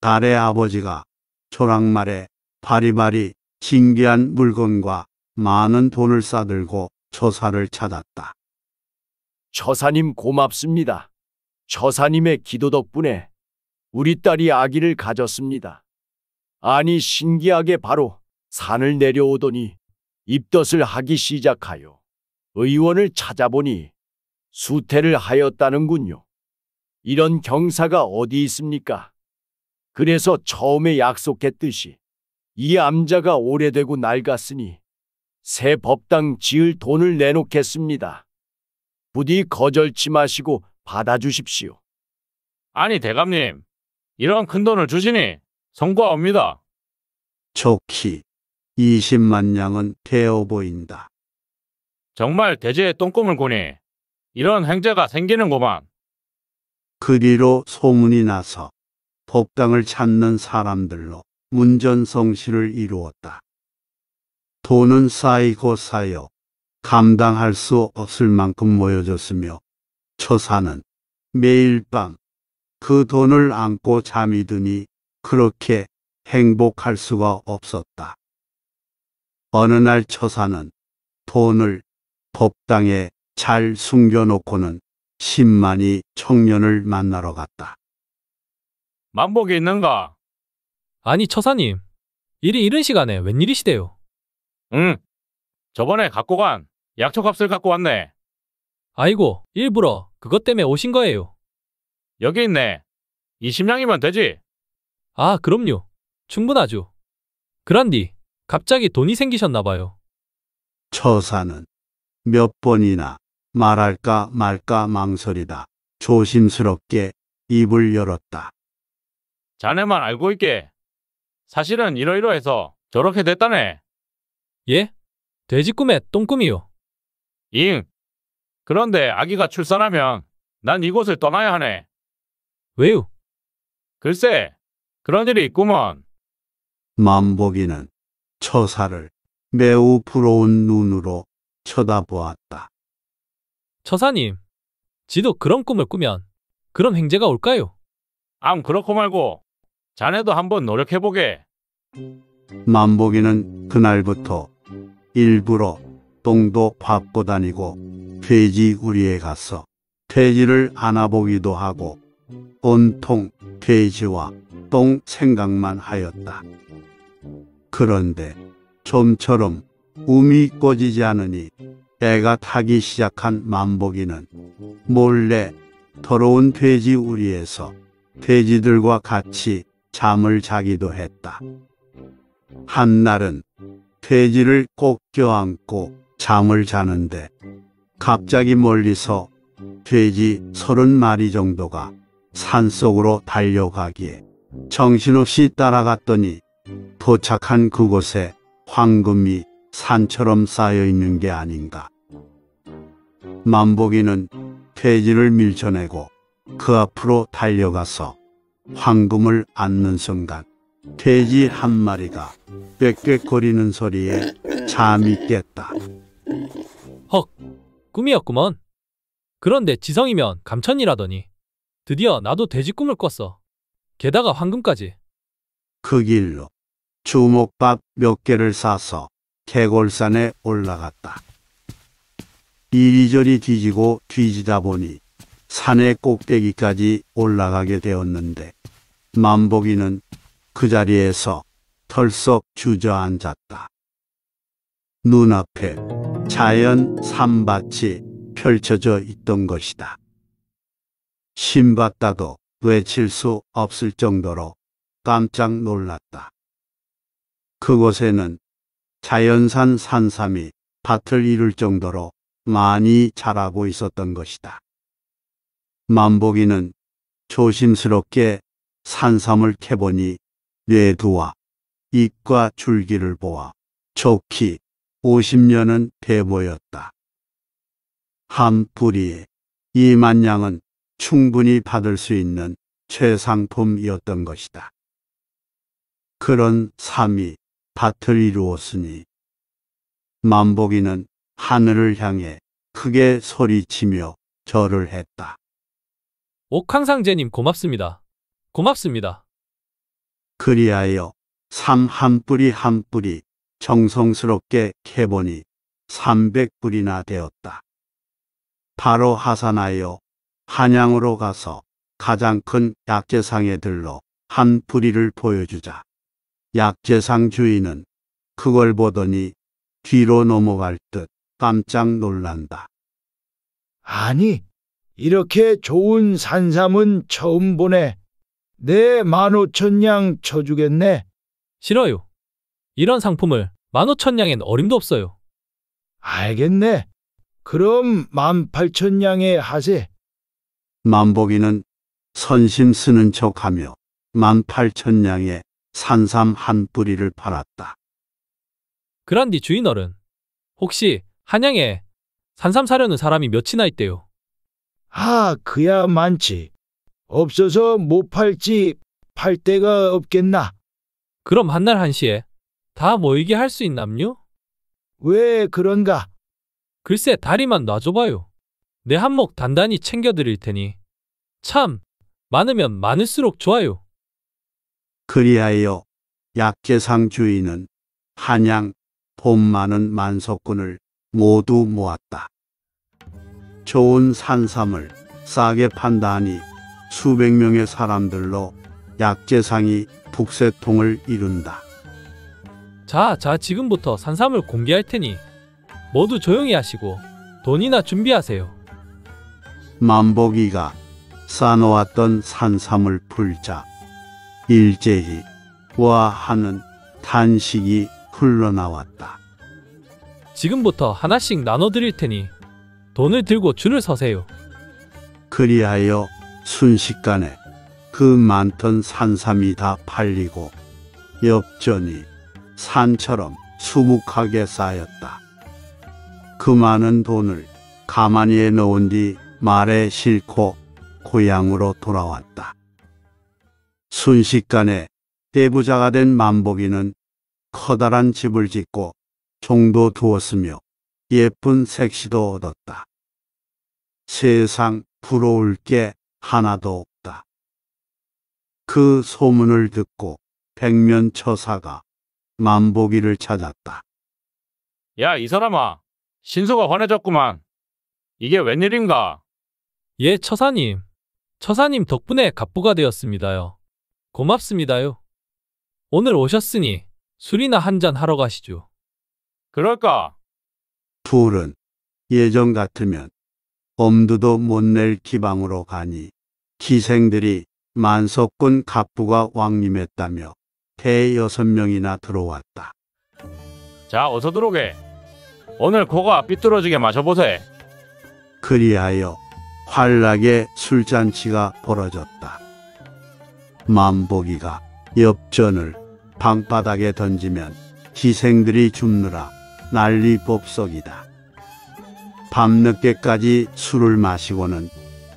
딸의 아버지가 조랑말에 바리바리 신기한 물건과 많은 돈을 싸들고 조사를 찾았다. 처사님 고맙습니다. 처사님의 기도 덕분에 우리 딸이 아기를 가졌습니다. 아니 신기하게 바로 산을 내려오더니 입덧을 하기 시작하여 의원을 찾아보니 수태를 하였다는군요. 이런 경사가 어디 있습니까? 그래서 처음에 약속했듯이 이 암자가 오래되고 낡았으니 새 법당 지을 돈을 내놓겠습니다. 부디 거절치 마시고 받아주십시오. 아니, 대감님. 이런 큰 돈을 주시니 성과 옵니다. 좋기 20만 냥은 되어 보인다. 정말 대제의 똥꿈을 꾸니 이런 행제가 생기는구만. 그 뒤로 소문이 나서 법당을 찾는 사람들로 문전성시를 이루었다. 돈은 쌓이고 쌓여 감당할 수 없을 만큼 모여졌으며 처사는 매일 밤 그 돈을 안고 잠이 드니 그렇게 행복할 수가 없었다. 어느 날 처사는 돈을 법당에 잘 숨겨놓고는 신만이 청년을 만나러 갔다. 만복이 있는가? 아니 처사님, 일이 이른 시간에 웬일이시대요? 응. 저번에 갖고 간 약초 값을 갖고 왔네. 아이고, 일부러 그것 때문에 오신 거예요. 여기 있네. 20냥이면 되지? 아, 그럼요. 충분하죠. 그란디, 갑자기 돈이 생기셨나 봐요. 처사는 몇 번이나 말할까 말까 망설이다 조심스럽게 입을 열었다. 자네만 알고 있게. 사실은 이러이러해서 저렇게 됐다네. 예? 돼지 꿈에 똥꿈이요. 잉. 그런데 아기가 출산하면 난 이곳을 떠나야 하네. 왜요? 글쎄, 그런 일이 있구먼. 만복이는 처사를 매우 부러운 눈으로 쳐다보았다. 처사님, 지도 그런 꿈을 꾸면 그런 행제가 올까요? 암 그렇고 말고 자네도 한번 노력해보게. 만복이는 그날부터 일부러 똥도 밟고 다니고 돼지 우리에 가서 돼지를 안아보기도 하고 온통 돼지와 똥 생각만 하였다. 그런데 좀처럼 움이 꺼지지 않으니 애가 타기 시작한 만복이는 몰래 더러운 돼지 우리에서 돼지들과 같이 잠을 자기도 했다. 한날은 돼지를 꼭 껴안고 잠을 자는데 갑자기 멀리서 돼지 서른 마리 정도가 산속으로 달려가기에 정신없이 따라갔더니 도착한 그곳에 황금이 산처럼 쌓여 있는 게 아닌가. 만복이는 돼지를 밀쳐내고 그 앞으로 달려가서 황금을 안는 순간 돼지 한 마리가 꽥꽥거리는 소리에 잠이 깼다. 헉, 꿈이었구먼. 그런데 지성이면 감천이라더니 드디어 나도 돼지 꿈을 꿨어. 게다가 황금까지. 그 길로 주먹밥 몇 개를 싸서 개골산에 올라갔다. 이리저리 뒤지고 뒤지다 보니 산의 꼭대기까지 올라가게 되었는데 만복이는 그 자리에서 털썩 주저앉았다. 눈앞에 자연 산밭이 펼쳐져 있던 것이다. 신봤다도 외칠 수 없을 정도로 깜짝 놀랐다. 그곳에는 자연산 산삼이 밭을 이룰 정도로 많이 자라고 있었던 것이다. 만복이는 조심스럽게 산삼을 캐보니 뇌두와 잎과 줄기를 보아 좋기 50년은 돼 보였다. 한 뿌리에 2만 양은 충분히 받을 수 있는 최상품이었던 것이다. 그런 삶이 밭을 이루었으니 만복이는 하늘을 향해 크게 소리치며 절을 했다. 옥황상제님 고맙습니다. 고맙습니다. 그리하여 삼한 뿌리 한 뿌리 정성스럽게 캐보니 300뿌리나 되었다. 바로 하산하여 한양으로 가서 가장 큰 약재상에 들러 한 뿌리를 보여주자. 약재상 주인은 그걸 보더니 뒤로 넘어갈 듯 깜짝 놀란다. 아니, 이렇게 좋은 산삼은 처음 보네. 내 만오천냥 쳐주겠네. 싫어요. 이런 상품을 만오천냥엔 어림도 없어요. 알겠네. 그럼 만팔천냥에 하세. 만복이는 선심 쓰는 척하며 만팔천냥에 산삼 한 뿌리를 팔았다. 그란디 주인어른, 혹시 한양에 산삼 사려는 사람이 몇이나 있대요? 아, 그야 많지. 없어서 못 팔지 팔 데가 없겠나? 그럼 한날 한시에 다 모이게 할 수 있남요? 왜 그런가? 글쎄 다리만 놔줘봐요. 내 한몫 단단히 챙겨드릴 테니. 참, 많으면 많을수록 좋아요. 그리하여 약재상 주인은 한양 돈 많은 만석군을 모두 모았다. 좋은 산삼을 싸게 판다하니 수백 명의 사람들로 약재상이 북새통을 이룬다. 자, 자, 지금부터 산삼을 공개할 테니 모두 조용히 하시고 돈이나 준비하세요. 만복이가 싸놓았던 산삼을 풀자 일제히 와 하는 탄식이 흘러나왔다. 지금부터 하나씩 나눠드릴 테니 돈을 들고 줄을 서세요. 그리하여 순식간에 그 많던 산삼이 다 팔리고 엽전이 산처럼 수북하게 쌓였다. 그 많은 돈을 가만히에 넣은 뒤 말에 싣고 고향으로 돌아왔다. 순식간에 대부자가 된 만복이는 커다란 집을 짓고 종도 두었으며 예쁜 색시도 얻었다. 세상 부러울 게 하나도 없다. 그 소문을 듣고 백면처사가 만복이를 찾았다. 야, 이 사람아. 신수가 화내졌구만. 이게 웬일인가? 예, 처사님. 처사님 덕분에 갑부가 되었습니다요. 고맙습니다요. 오늘 오셨으니 술이나 한 잔 하러 가시죠. 그럴까? 둘은 예전 같으면 엄두도 못 낼 기방으로 가니 기생들이 만석군 갑부가 왕림했다며 대 여섯 명이나 들어왔다. 자, 어서 들어오게. 오늘 코가 삐뚤어지게 마셔보세. 그리하여 환락의 술잔치가 벌어졌다. 만복이가 엽전을 방바닥에 던지면 기생들이 줍느라 난리 법석이다. 밤늦게까지 술을 마시고는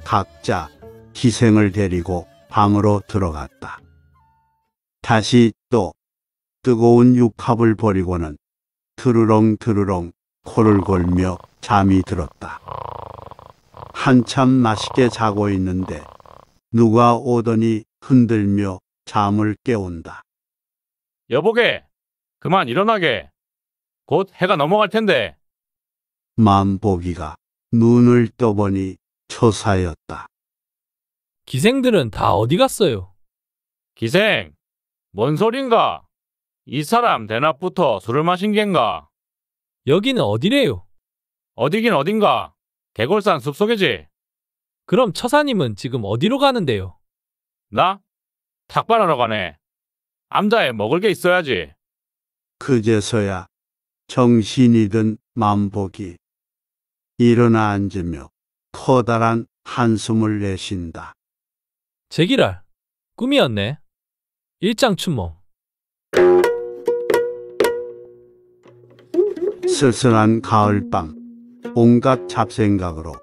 각자 기생을 데리고 방으로 들어갔다. 다시 또 뜨거운 육합을 벌이고는 드르렁 드르렁 코를 골며 잠이 들었다. 한참 맛있게 자고 있는데 누가 오더니 흔들며 잠을 깨운다. 여보게, 그만 일어나게. 곧 해가 넘어갈 텐데. 만보기가 눈을 떠보니 초사였다. 기생들은 다 어디 갔어요? 기생, 뭔 소린가? 이 사람 대낮부터 술을 마신 겐가? 여기는 어디래요? 어디긴 어딘가? 개골산 숲속이지? 그럼 처사님은 지금 어디로 가는데요? 나? 탁발하러 가네. 암자에 먹을 게 있어야지. 그제서야 정신이 든 만복이 일어나 앉으며 커다란 한숨을 내쉰다. 제기랄, 꿈이었네. 일장춘몽. 쓸쓸한 가을밤, 온갖 잡생각으로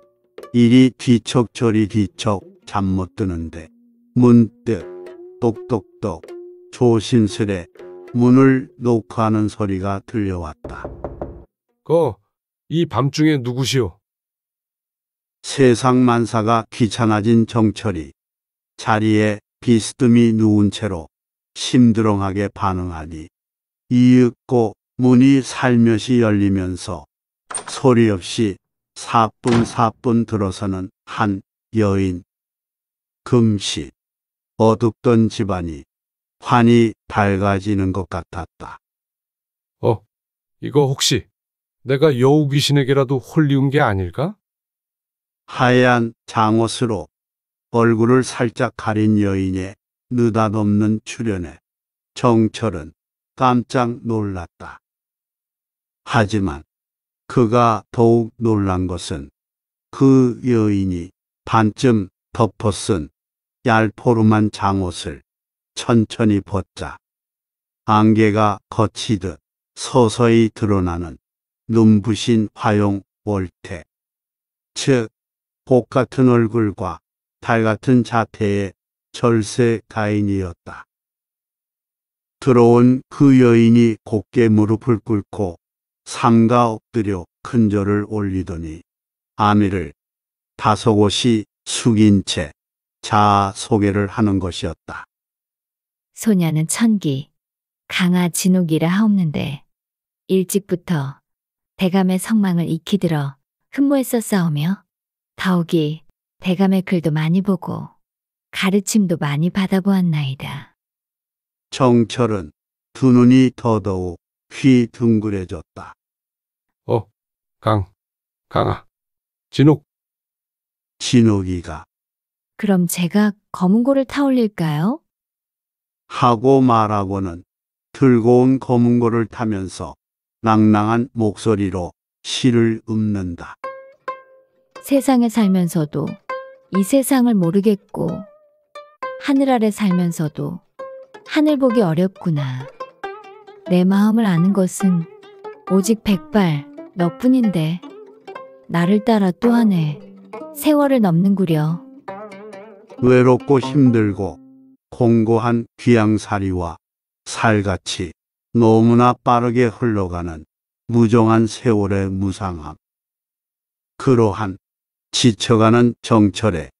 이리 뒤척 저리 뒤척 잠 못 드는데 문득 똑똑똑 조심스레 문을 노크하는 소리가 들려왔다. 거, 이 밤중에 누구시오? 세상 만사가 귀찮아진 정철이 자리에 비스듬히 누운 채로 심드렁하게 반응하니 이윽고 문이 살며시 열리면서 소리 없이 사뿐사뿐 들어서는 한 여인. 금시 어둡던 집안이 환히 밝아지는 것 같았다. 어, 이거 혹시 내가 여우 귀신에게라도 홀리운 게 아닐까? 하얀 장옷으로 얼굴을 살짝 가린 여인의 느닷없는 출연에 정철은 깜짝 놀랐다. 하지만 그가 더욱 놀란 것은 그 여인이 반쯤 덮어쓴 얄포름한 장옷을 천천히 벗자 안개가 거치듯 서서히 드러나는 눈부신 화용 월태. 즉, 복 같은 얼굴과 달 같은 자태의 절세 가인이었다. 들어온 그 여인이 곱게 무릎을 꿇고 삼가 엎드려 큰절을 올리더니 아미를 다소곳이 숙인 채 자아 소개를 하는 것이었다. 소녀는 천기, 강아 진옥이라 하옵는데 일찍부터 대감의 성망을 익히 들어 흠모했었사오며 더욱이 대감의 글도 많이 보고 가르침도 많이 받아보았나이다. 정철은 두 눈이 더더욱 휘둥그레졌다. 어, 강, 강아, 진옥. 진옥이가 그럼 제가 검은 고를 타올릴까요? 하고 말하고는 들고 온 검은고를 타면서 낭낭한 목소리로 시를 읊는다. 세상에 살면서도 이 세상을 모르겠고 하늘 아래 살면서도 하늘 보기 어렵구나. 내 마음을 아는 것은 오직 백발 너뿐인데 나를 따라 또한해 세월을 넘는구려. 외롭고 힘들고 공고한 귀양살이와 살같이 너무나 빠르게 흘러가는 무정한 세월의 무상함. 그러한 지쳐가는 정철의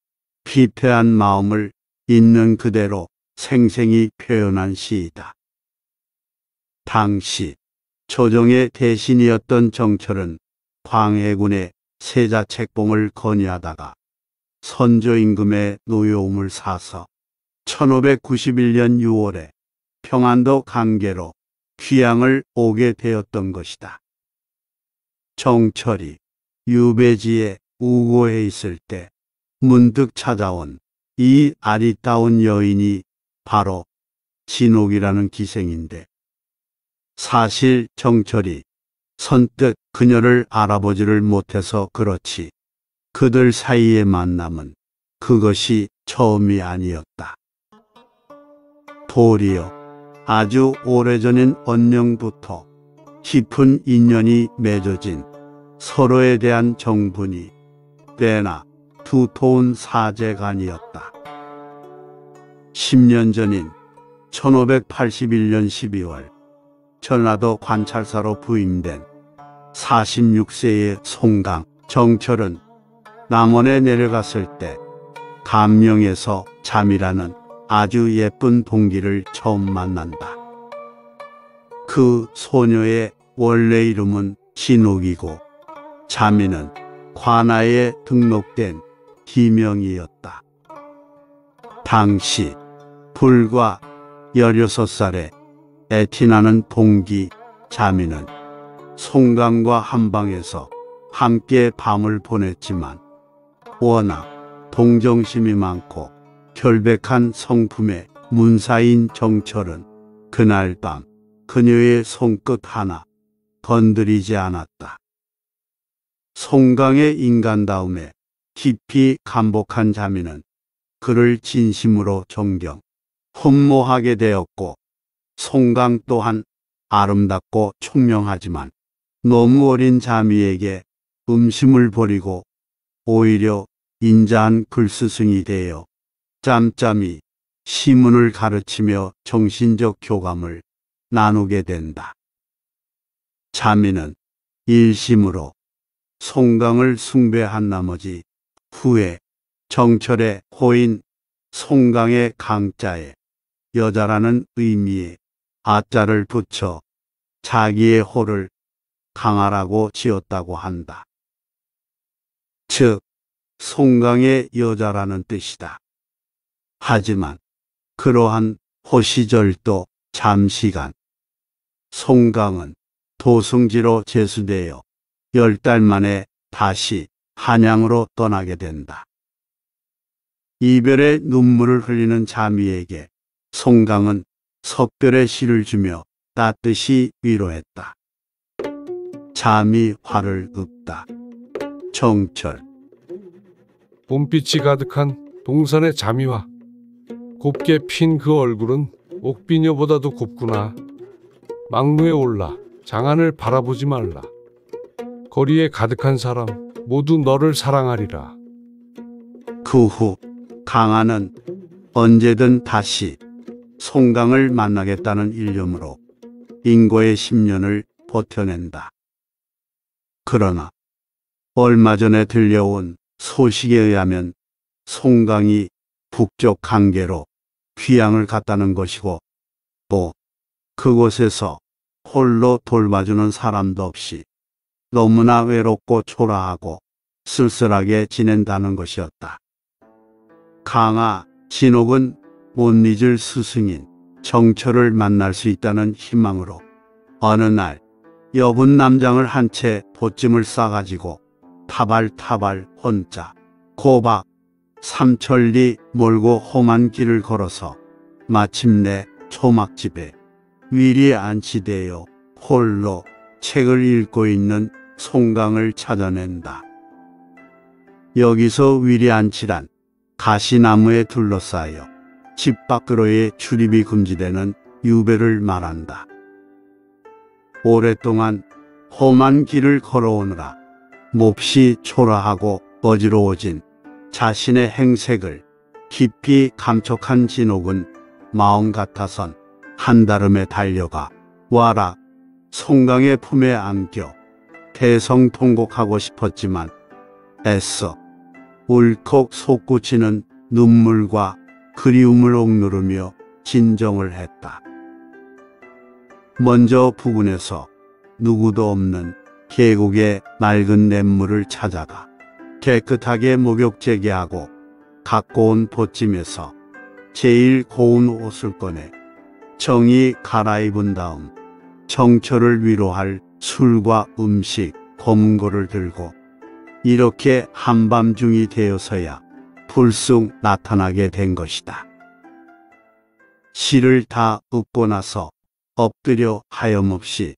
피폐한 마음을 있는 그대로 생생히 표현한 시이다. 당시 조정의 대신이었던 정철은 광해군의 세자 책봉을 건의하다가 선조 임금의 노여움을 사서 1591년 6월에 평안도 강계로 귀양을 오게 되었던 것이다. 정철이 유배지에 우고해 있을 때 문득 찾아온 이 아리따운 여인이 바로 진옥이라는 기생인데 사실 정철이 선뜻 그녀를 알아보지를 못해서 그렇지 그들 사이의 만남은 그것이 처음이 아니었다. 도리어 아주 오래전인 언령부터 깊은 인연이 맺어진 서로에 대한 정분이 꽤나 두터운 사제간이었다. 10년 전인 1581년 12월 전라도 관찰사로 부임된 46세의 송강 정철은 남원에 내려갔을 때 감명에서 잠이라는 아주 예쁜 동기를 처음 만난다. 그 소녀의 원래 이름은 진옥이고 자미는 관아에 등록된 기명이었다. 당시 불과 16살의 애티나는 동기 자미는 송강과 한방에서 함께 밤을 보냈지만 워낙 동정심이 많고 결백한 성품의 문사인 정철은 그날 밤 그녀의 손끝 하나 건드리지 않았다. 송강의 인간다움에 깊이 감복한 자미는 그를 진심으로 존경, 흠모하게 되었고 송강 또한 아름답고 총명하지만 너무 어린 자미에게 음심을 버리고 오히려 인자한 글스승이 되어 짬짬이 시문을 가르치며 정신적 교감을 나누게 된다. 자미는 일심으로 송강을 숭배한 나머지 후에 정철의 호인 송강의 강자에 여자라는 의미의 아자를 붙여 자기의 호를 강하라고 지었다고 한다. 즉, 송강의 여자라는 뜻이다. 하지만 그러한 호시절도 잠시간 송강은 도승지로 제수되어 열 달 만에 다시 한양으로 떠나게 된다. 이별의 눈물을 흘리는 자미에게 송강은 석별의 시를 주며 따뜻이 위로했다. 자미 화를 읊다. 정철 봄빛이 가득한 동산의 자미와 곱게 핀 그 얼굴은 옥비녀보다도 곱구나. 막루에 올라 장안을 바라보지 말라. 거리에 가득한 사람 모두 너를 사랑하리라. 그 후 강한은 언제든 다시 송강을 만나겠다는 일념으로 인고의 10년을 버텨낸다. 그러나 얼마 전에 들려온 소식에 의하면 송강이 북쪽 강계로 귀양을 갔다는 것이고 또 그곳에서 홀로 돌봐주는 사람도 없이 너무나 외롭고 초라하고 쓸쓸하게 지낸다는 것이었다. 강아, 진옥은 못 잊을 스승인 정철을 만날 수 있다는 희망으로 어느 날 여분 남장을 한 채 보찜을 싸가지고 타발타발 혼자 고박 삼천리 몰고 험한 길을 걸어서 마침내 초막집에 위리에 안치되어 홀로 책을 읽고 있는 송강을 찾아낸다. 여기서 위리 안치란 가시나무에 둘러싸여 집 밖으로의 출입이 금지되는 유배를 말한다. 오랫동안 험한 길을 걸어오느라 몹시 초라하고 어지러워진 자신의 행색을 깊이 감촉한 진옥은 마음 같아선 한달음에 달려가 와라 송강의 품에 안겨 대성통곡하고 싶었지만 애써 울컥 솟구치는 눈물과 그리움을 억누르며 진정을 했다. 먼저 부근에서 누구도 없는 계곡의 맑은 냇물을 찾아가 깨끗하게 목욕 재개하고 갖고 온 보찜에서 제일 고운 옷을 꺼내 정이 갈아입은 다음 정철을 위로할 술과 음식, 검은고를 들고 이렇게 한밤중이 되어서야 불쑥 나타나게 된 것이다. 시를 다 읊고 나서 엎드려 하염없이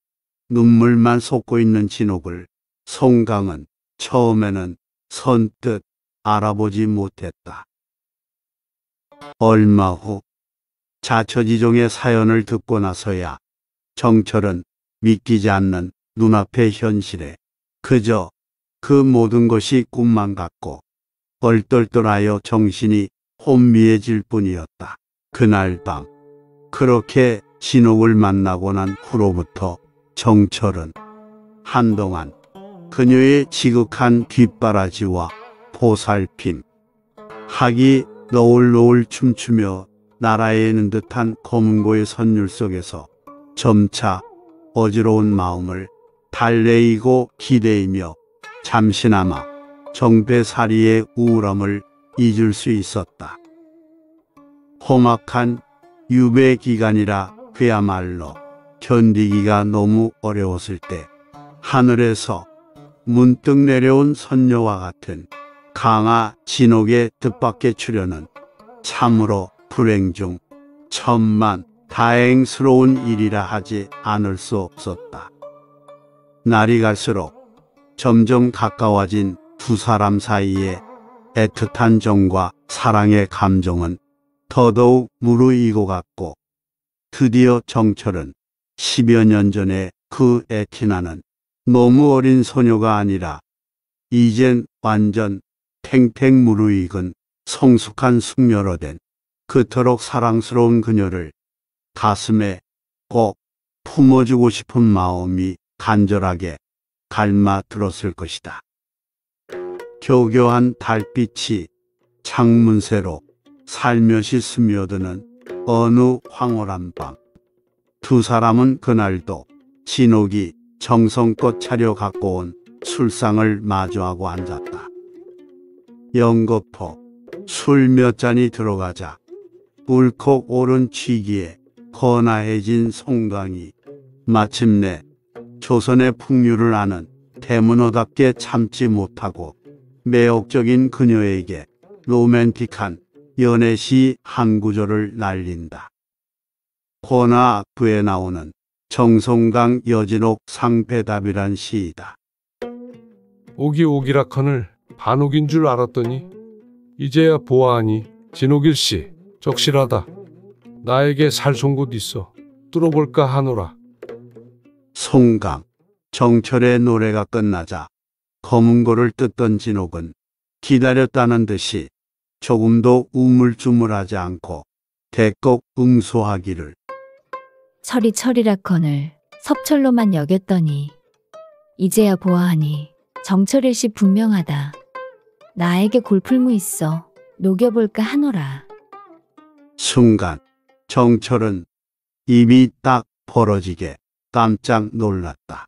눈물만 솟고 있는 진옥을 송강은 처음에는 선뜻 알아보지 못했다. 얼마 후 자처지종의 사연을 듣고 나서야 정철은 믿기지 않는 눈앞의 현실에 그저 그 모든 것이 꿈만 같고 얼떨떨하여 정신이 혼미해질 뿐이었다. 그날 밤 그렇게 진옥을 만나고 난 후로부터 정철은 한동안 그녀의 지극한 뒷바라지와 보살핌, 학이 너울너울 춤추며 나라에는 듯한 검은고의 선율 속에서 점차 어지러운 마음을 달래이고 기대이며 잠시나마 정배살이의 우울함을 잊을 수 있었다. 험악한 유배 기간이라 그야말로 견디기가 너무 어려웠을 때 하늘에서 문득 내려온 선녀와 같은 강아 진옥의 뜻밖의 출현은 참으로 불행 중 천만 다행스러운 일이라 하지 않을 수 없었다. 날이 갈수록 점점 가까워진 두 사람 사이의 애틋한 정과 사랑의 감정은 더더욱 무르익어 갔고 드디어 정철은 10여 년 전에 그 애티나는 너무 어린 소녀가 아니라 이젠 완전 탱탱 무르익은 성숙한 숙녀로 된 그토록 사랑스러운 그녀를 가슴에 꼭 품어주고 싶은 마음이 간절하게 갈마 들었을 것이다. 교교한 달빛이 창문새로 살며시 스며드는 어느 황홀한 밤. 두 사람은 그날도 진옥이 정성껏 차려 갖고 온 술상을 마주하고 앉았다. 연거포 술 몇 잔이 들어가자 울컥 오른 취기에 거나해진 송강이 마침내 조선의 풍류를 아는 대문호답게 참지 못하고 매혹적인 그녀에게 로맨틱한 연애시 한 구절을 날린다. 고나 악부에 나오는 정송강 여진옥 상패답이란 시이다. 오기오기라커늘 반옥인 줄 알았더니 이제야 보아하니 진옥일 씨 적실하다. 나에게 살송 곳 있어 뚫어볼까 하노라. 송강, 정철의 노래가 끝나자 검은고를 뜯던 진옥은 기다렸다는 듯이 조금도 우물쭈물하지 않고 대꺽 응수하기를 철이 철이라커늘 섭철로만 여겼더니 이제야 보아하니 정철일 씨 분명하다. 나에게 골풀무 있어. 녹여볼까 하노라. 순간 정철은 입이 딱 벌어지게 깜짝 놀랐다.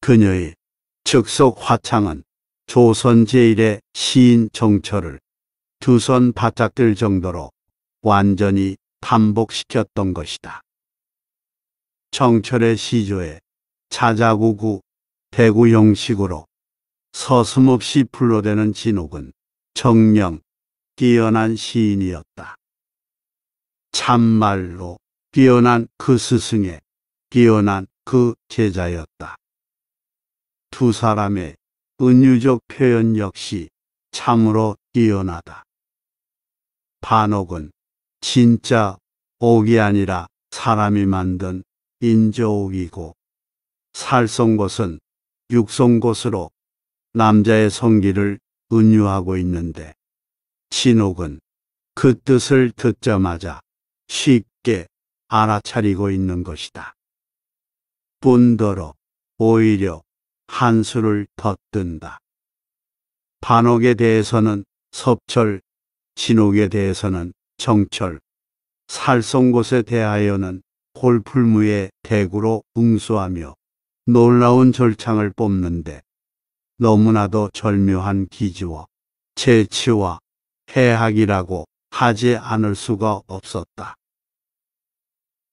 그녀의 즉석 화창은 조선 제1의 시인 정철을 두 손 바짝 들 정도로 완전히 tam복시켰던 것이다. 정철의 시조에 자자구구 대구 형식으로 서슴없이 불러대는 진옥은 정령 뛰어난 시인이었다. 참말로 뛰어난 그 스승의 뛰어난 그 제자였다. 두 사람의 은유적 표현 역시 참으로 뛰어나다. 반옥은 진짜 옥이 아니라 사람이 만든 인조옥이고 살성곳은 육성곳으로 남자의 성기를 은유하고 있는데 진옥은 그 뜻을 듣자마자 쉽게 알아차리고 있는 것이다. 뿐더러 오히려 한수를 덧든다. 반옥에 대해서는 섭철, 진옥에 대해서는 정철, 살성곳에 대하여는 골풀무의 대구로 응수하며 놀라운 절창을 뽑는데 너무나도 절묘한 기지와 재치와 해학이라고 하지 않을 수가 없었다.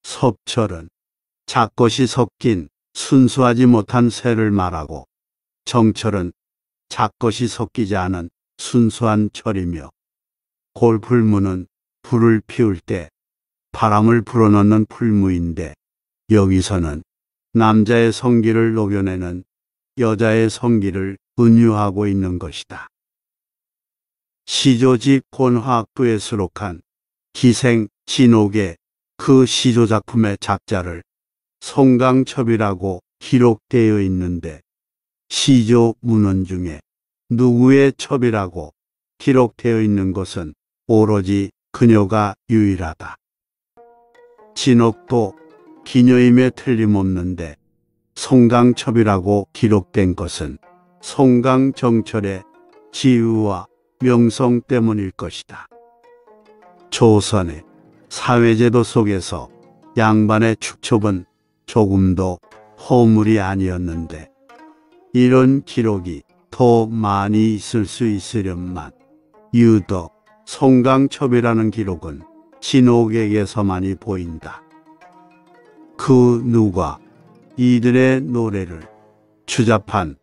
섭철은 작것이 섞인 순수하지 못한 새를 말하고 정철은 작것이 섞이지 않은 순수한 철이며 골풀무는 불을 피울 때 바람을 불어넣는 풀무인데 여기서는 남자의 성기를 녹여내는 여자의 성기를 은유하고 있는 것이다. 시조지 본화학부에 수록한 기생 진옥의 그 시조 작품의 작자를 송강첩이라고 기록되어 있는데 시조 문헌 중에 누구의 첩이라고 기록되어 있는 것은 오로지 그녀가 유일하다. 진옥도 기녀임에 틀림없는데 송강첩이라고 기록된 것은 송강정철의 지위와 명성 때문일 것이다. 조선의 사회제도 속에서 양반의 축첩은 조금도 허물이 아니었는데 이런 기록이 더 많이 있을 수 있으련만 유독 송강첩이라는 기록은 진옥에게서만이 보인다. 그 누가 이들의 노래를 추잡한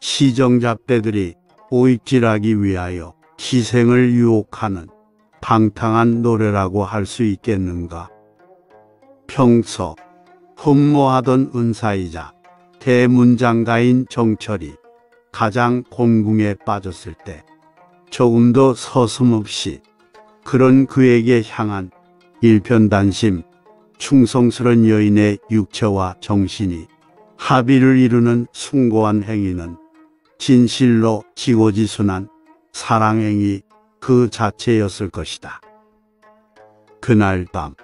시정잡대들이 오익질하기 위하여 희생을 유혹하는 방탕한 노래라고 할 수 있겠는가? 평소 흠모하던 은사이자 대문장가인 정철이 가장 곤궁에 빠졌을 때 조금도 서슴없이 그런 그에게 향한 일편단심 충성스런 여인의 육체와 정신이 합의를 이루는 숭고한 행위는 진실로 지고지순한 사랑행위 그 자체였을 것이다. 그날 밤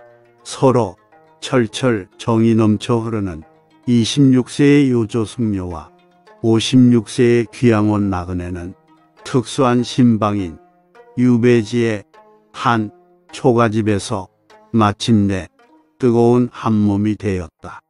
서로 철철 정이 넘쳐 흐르는 26세의 요조 승려와 56세의 귀양원 나그네는 특수한 신방인 유배지의 한 초가집에서 마침내 뜨거운 한 몸이 되었다.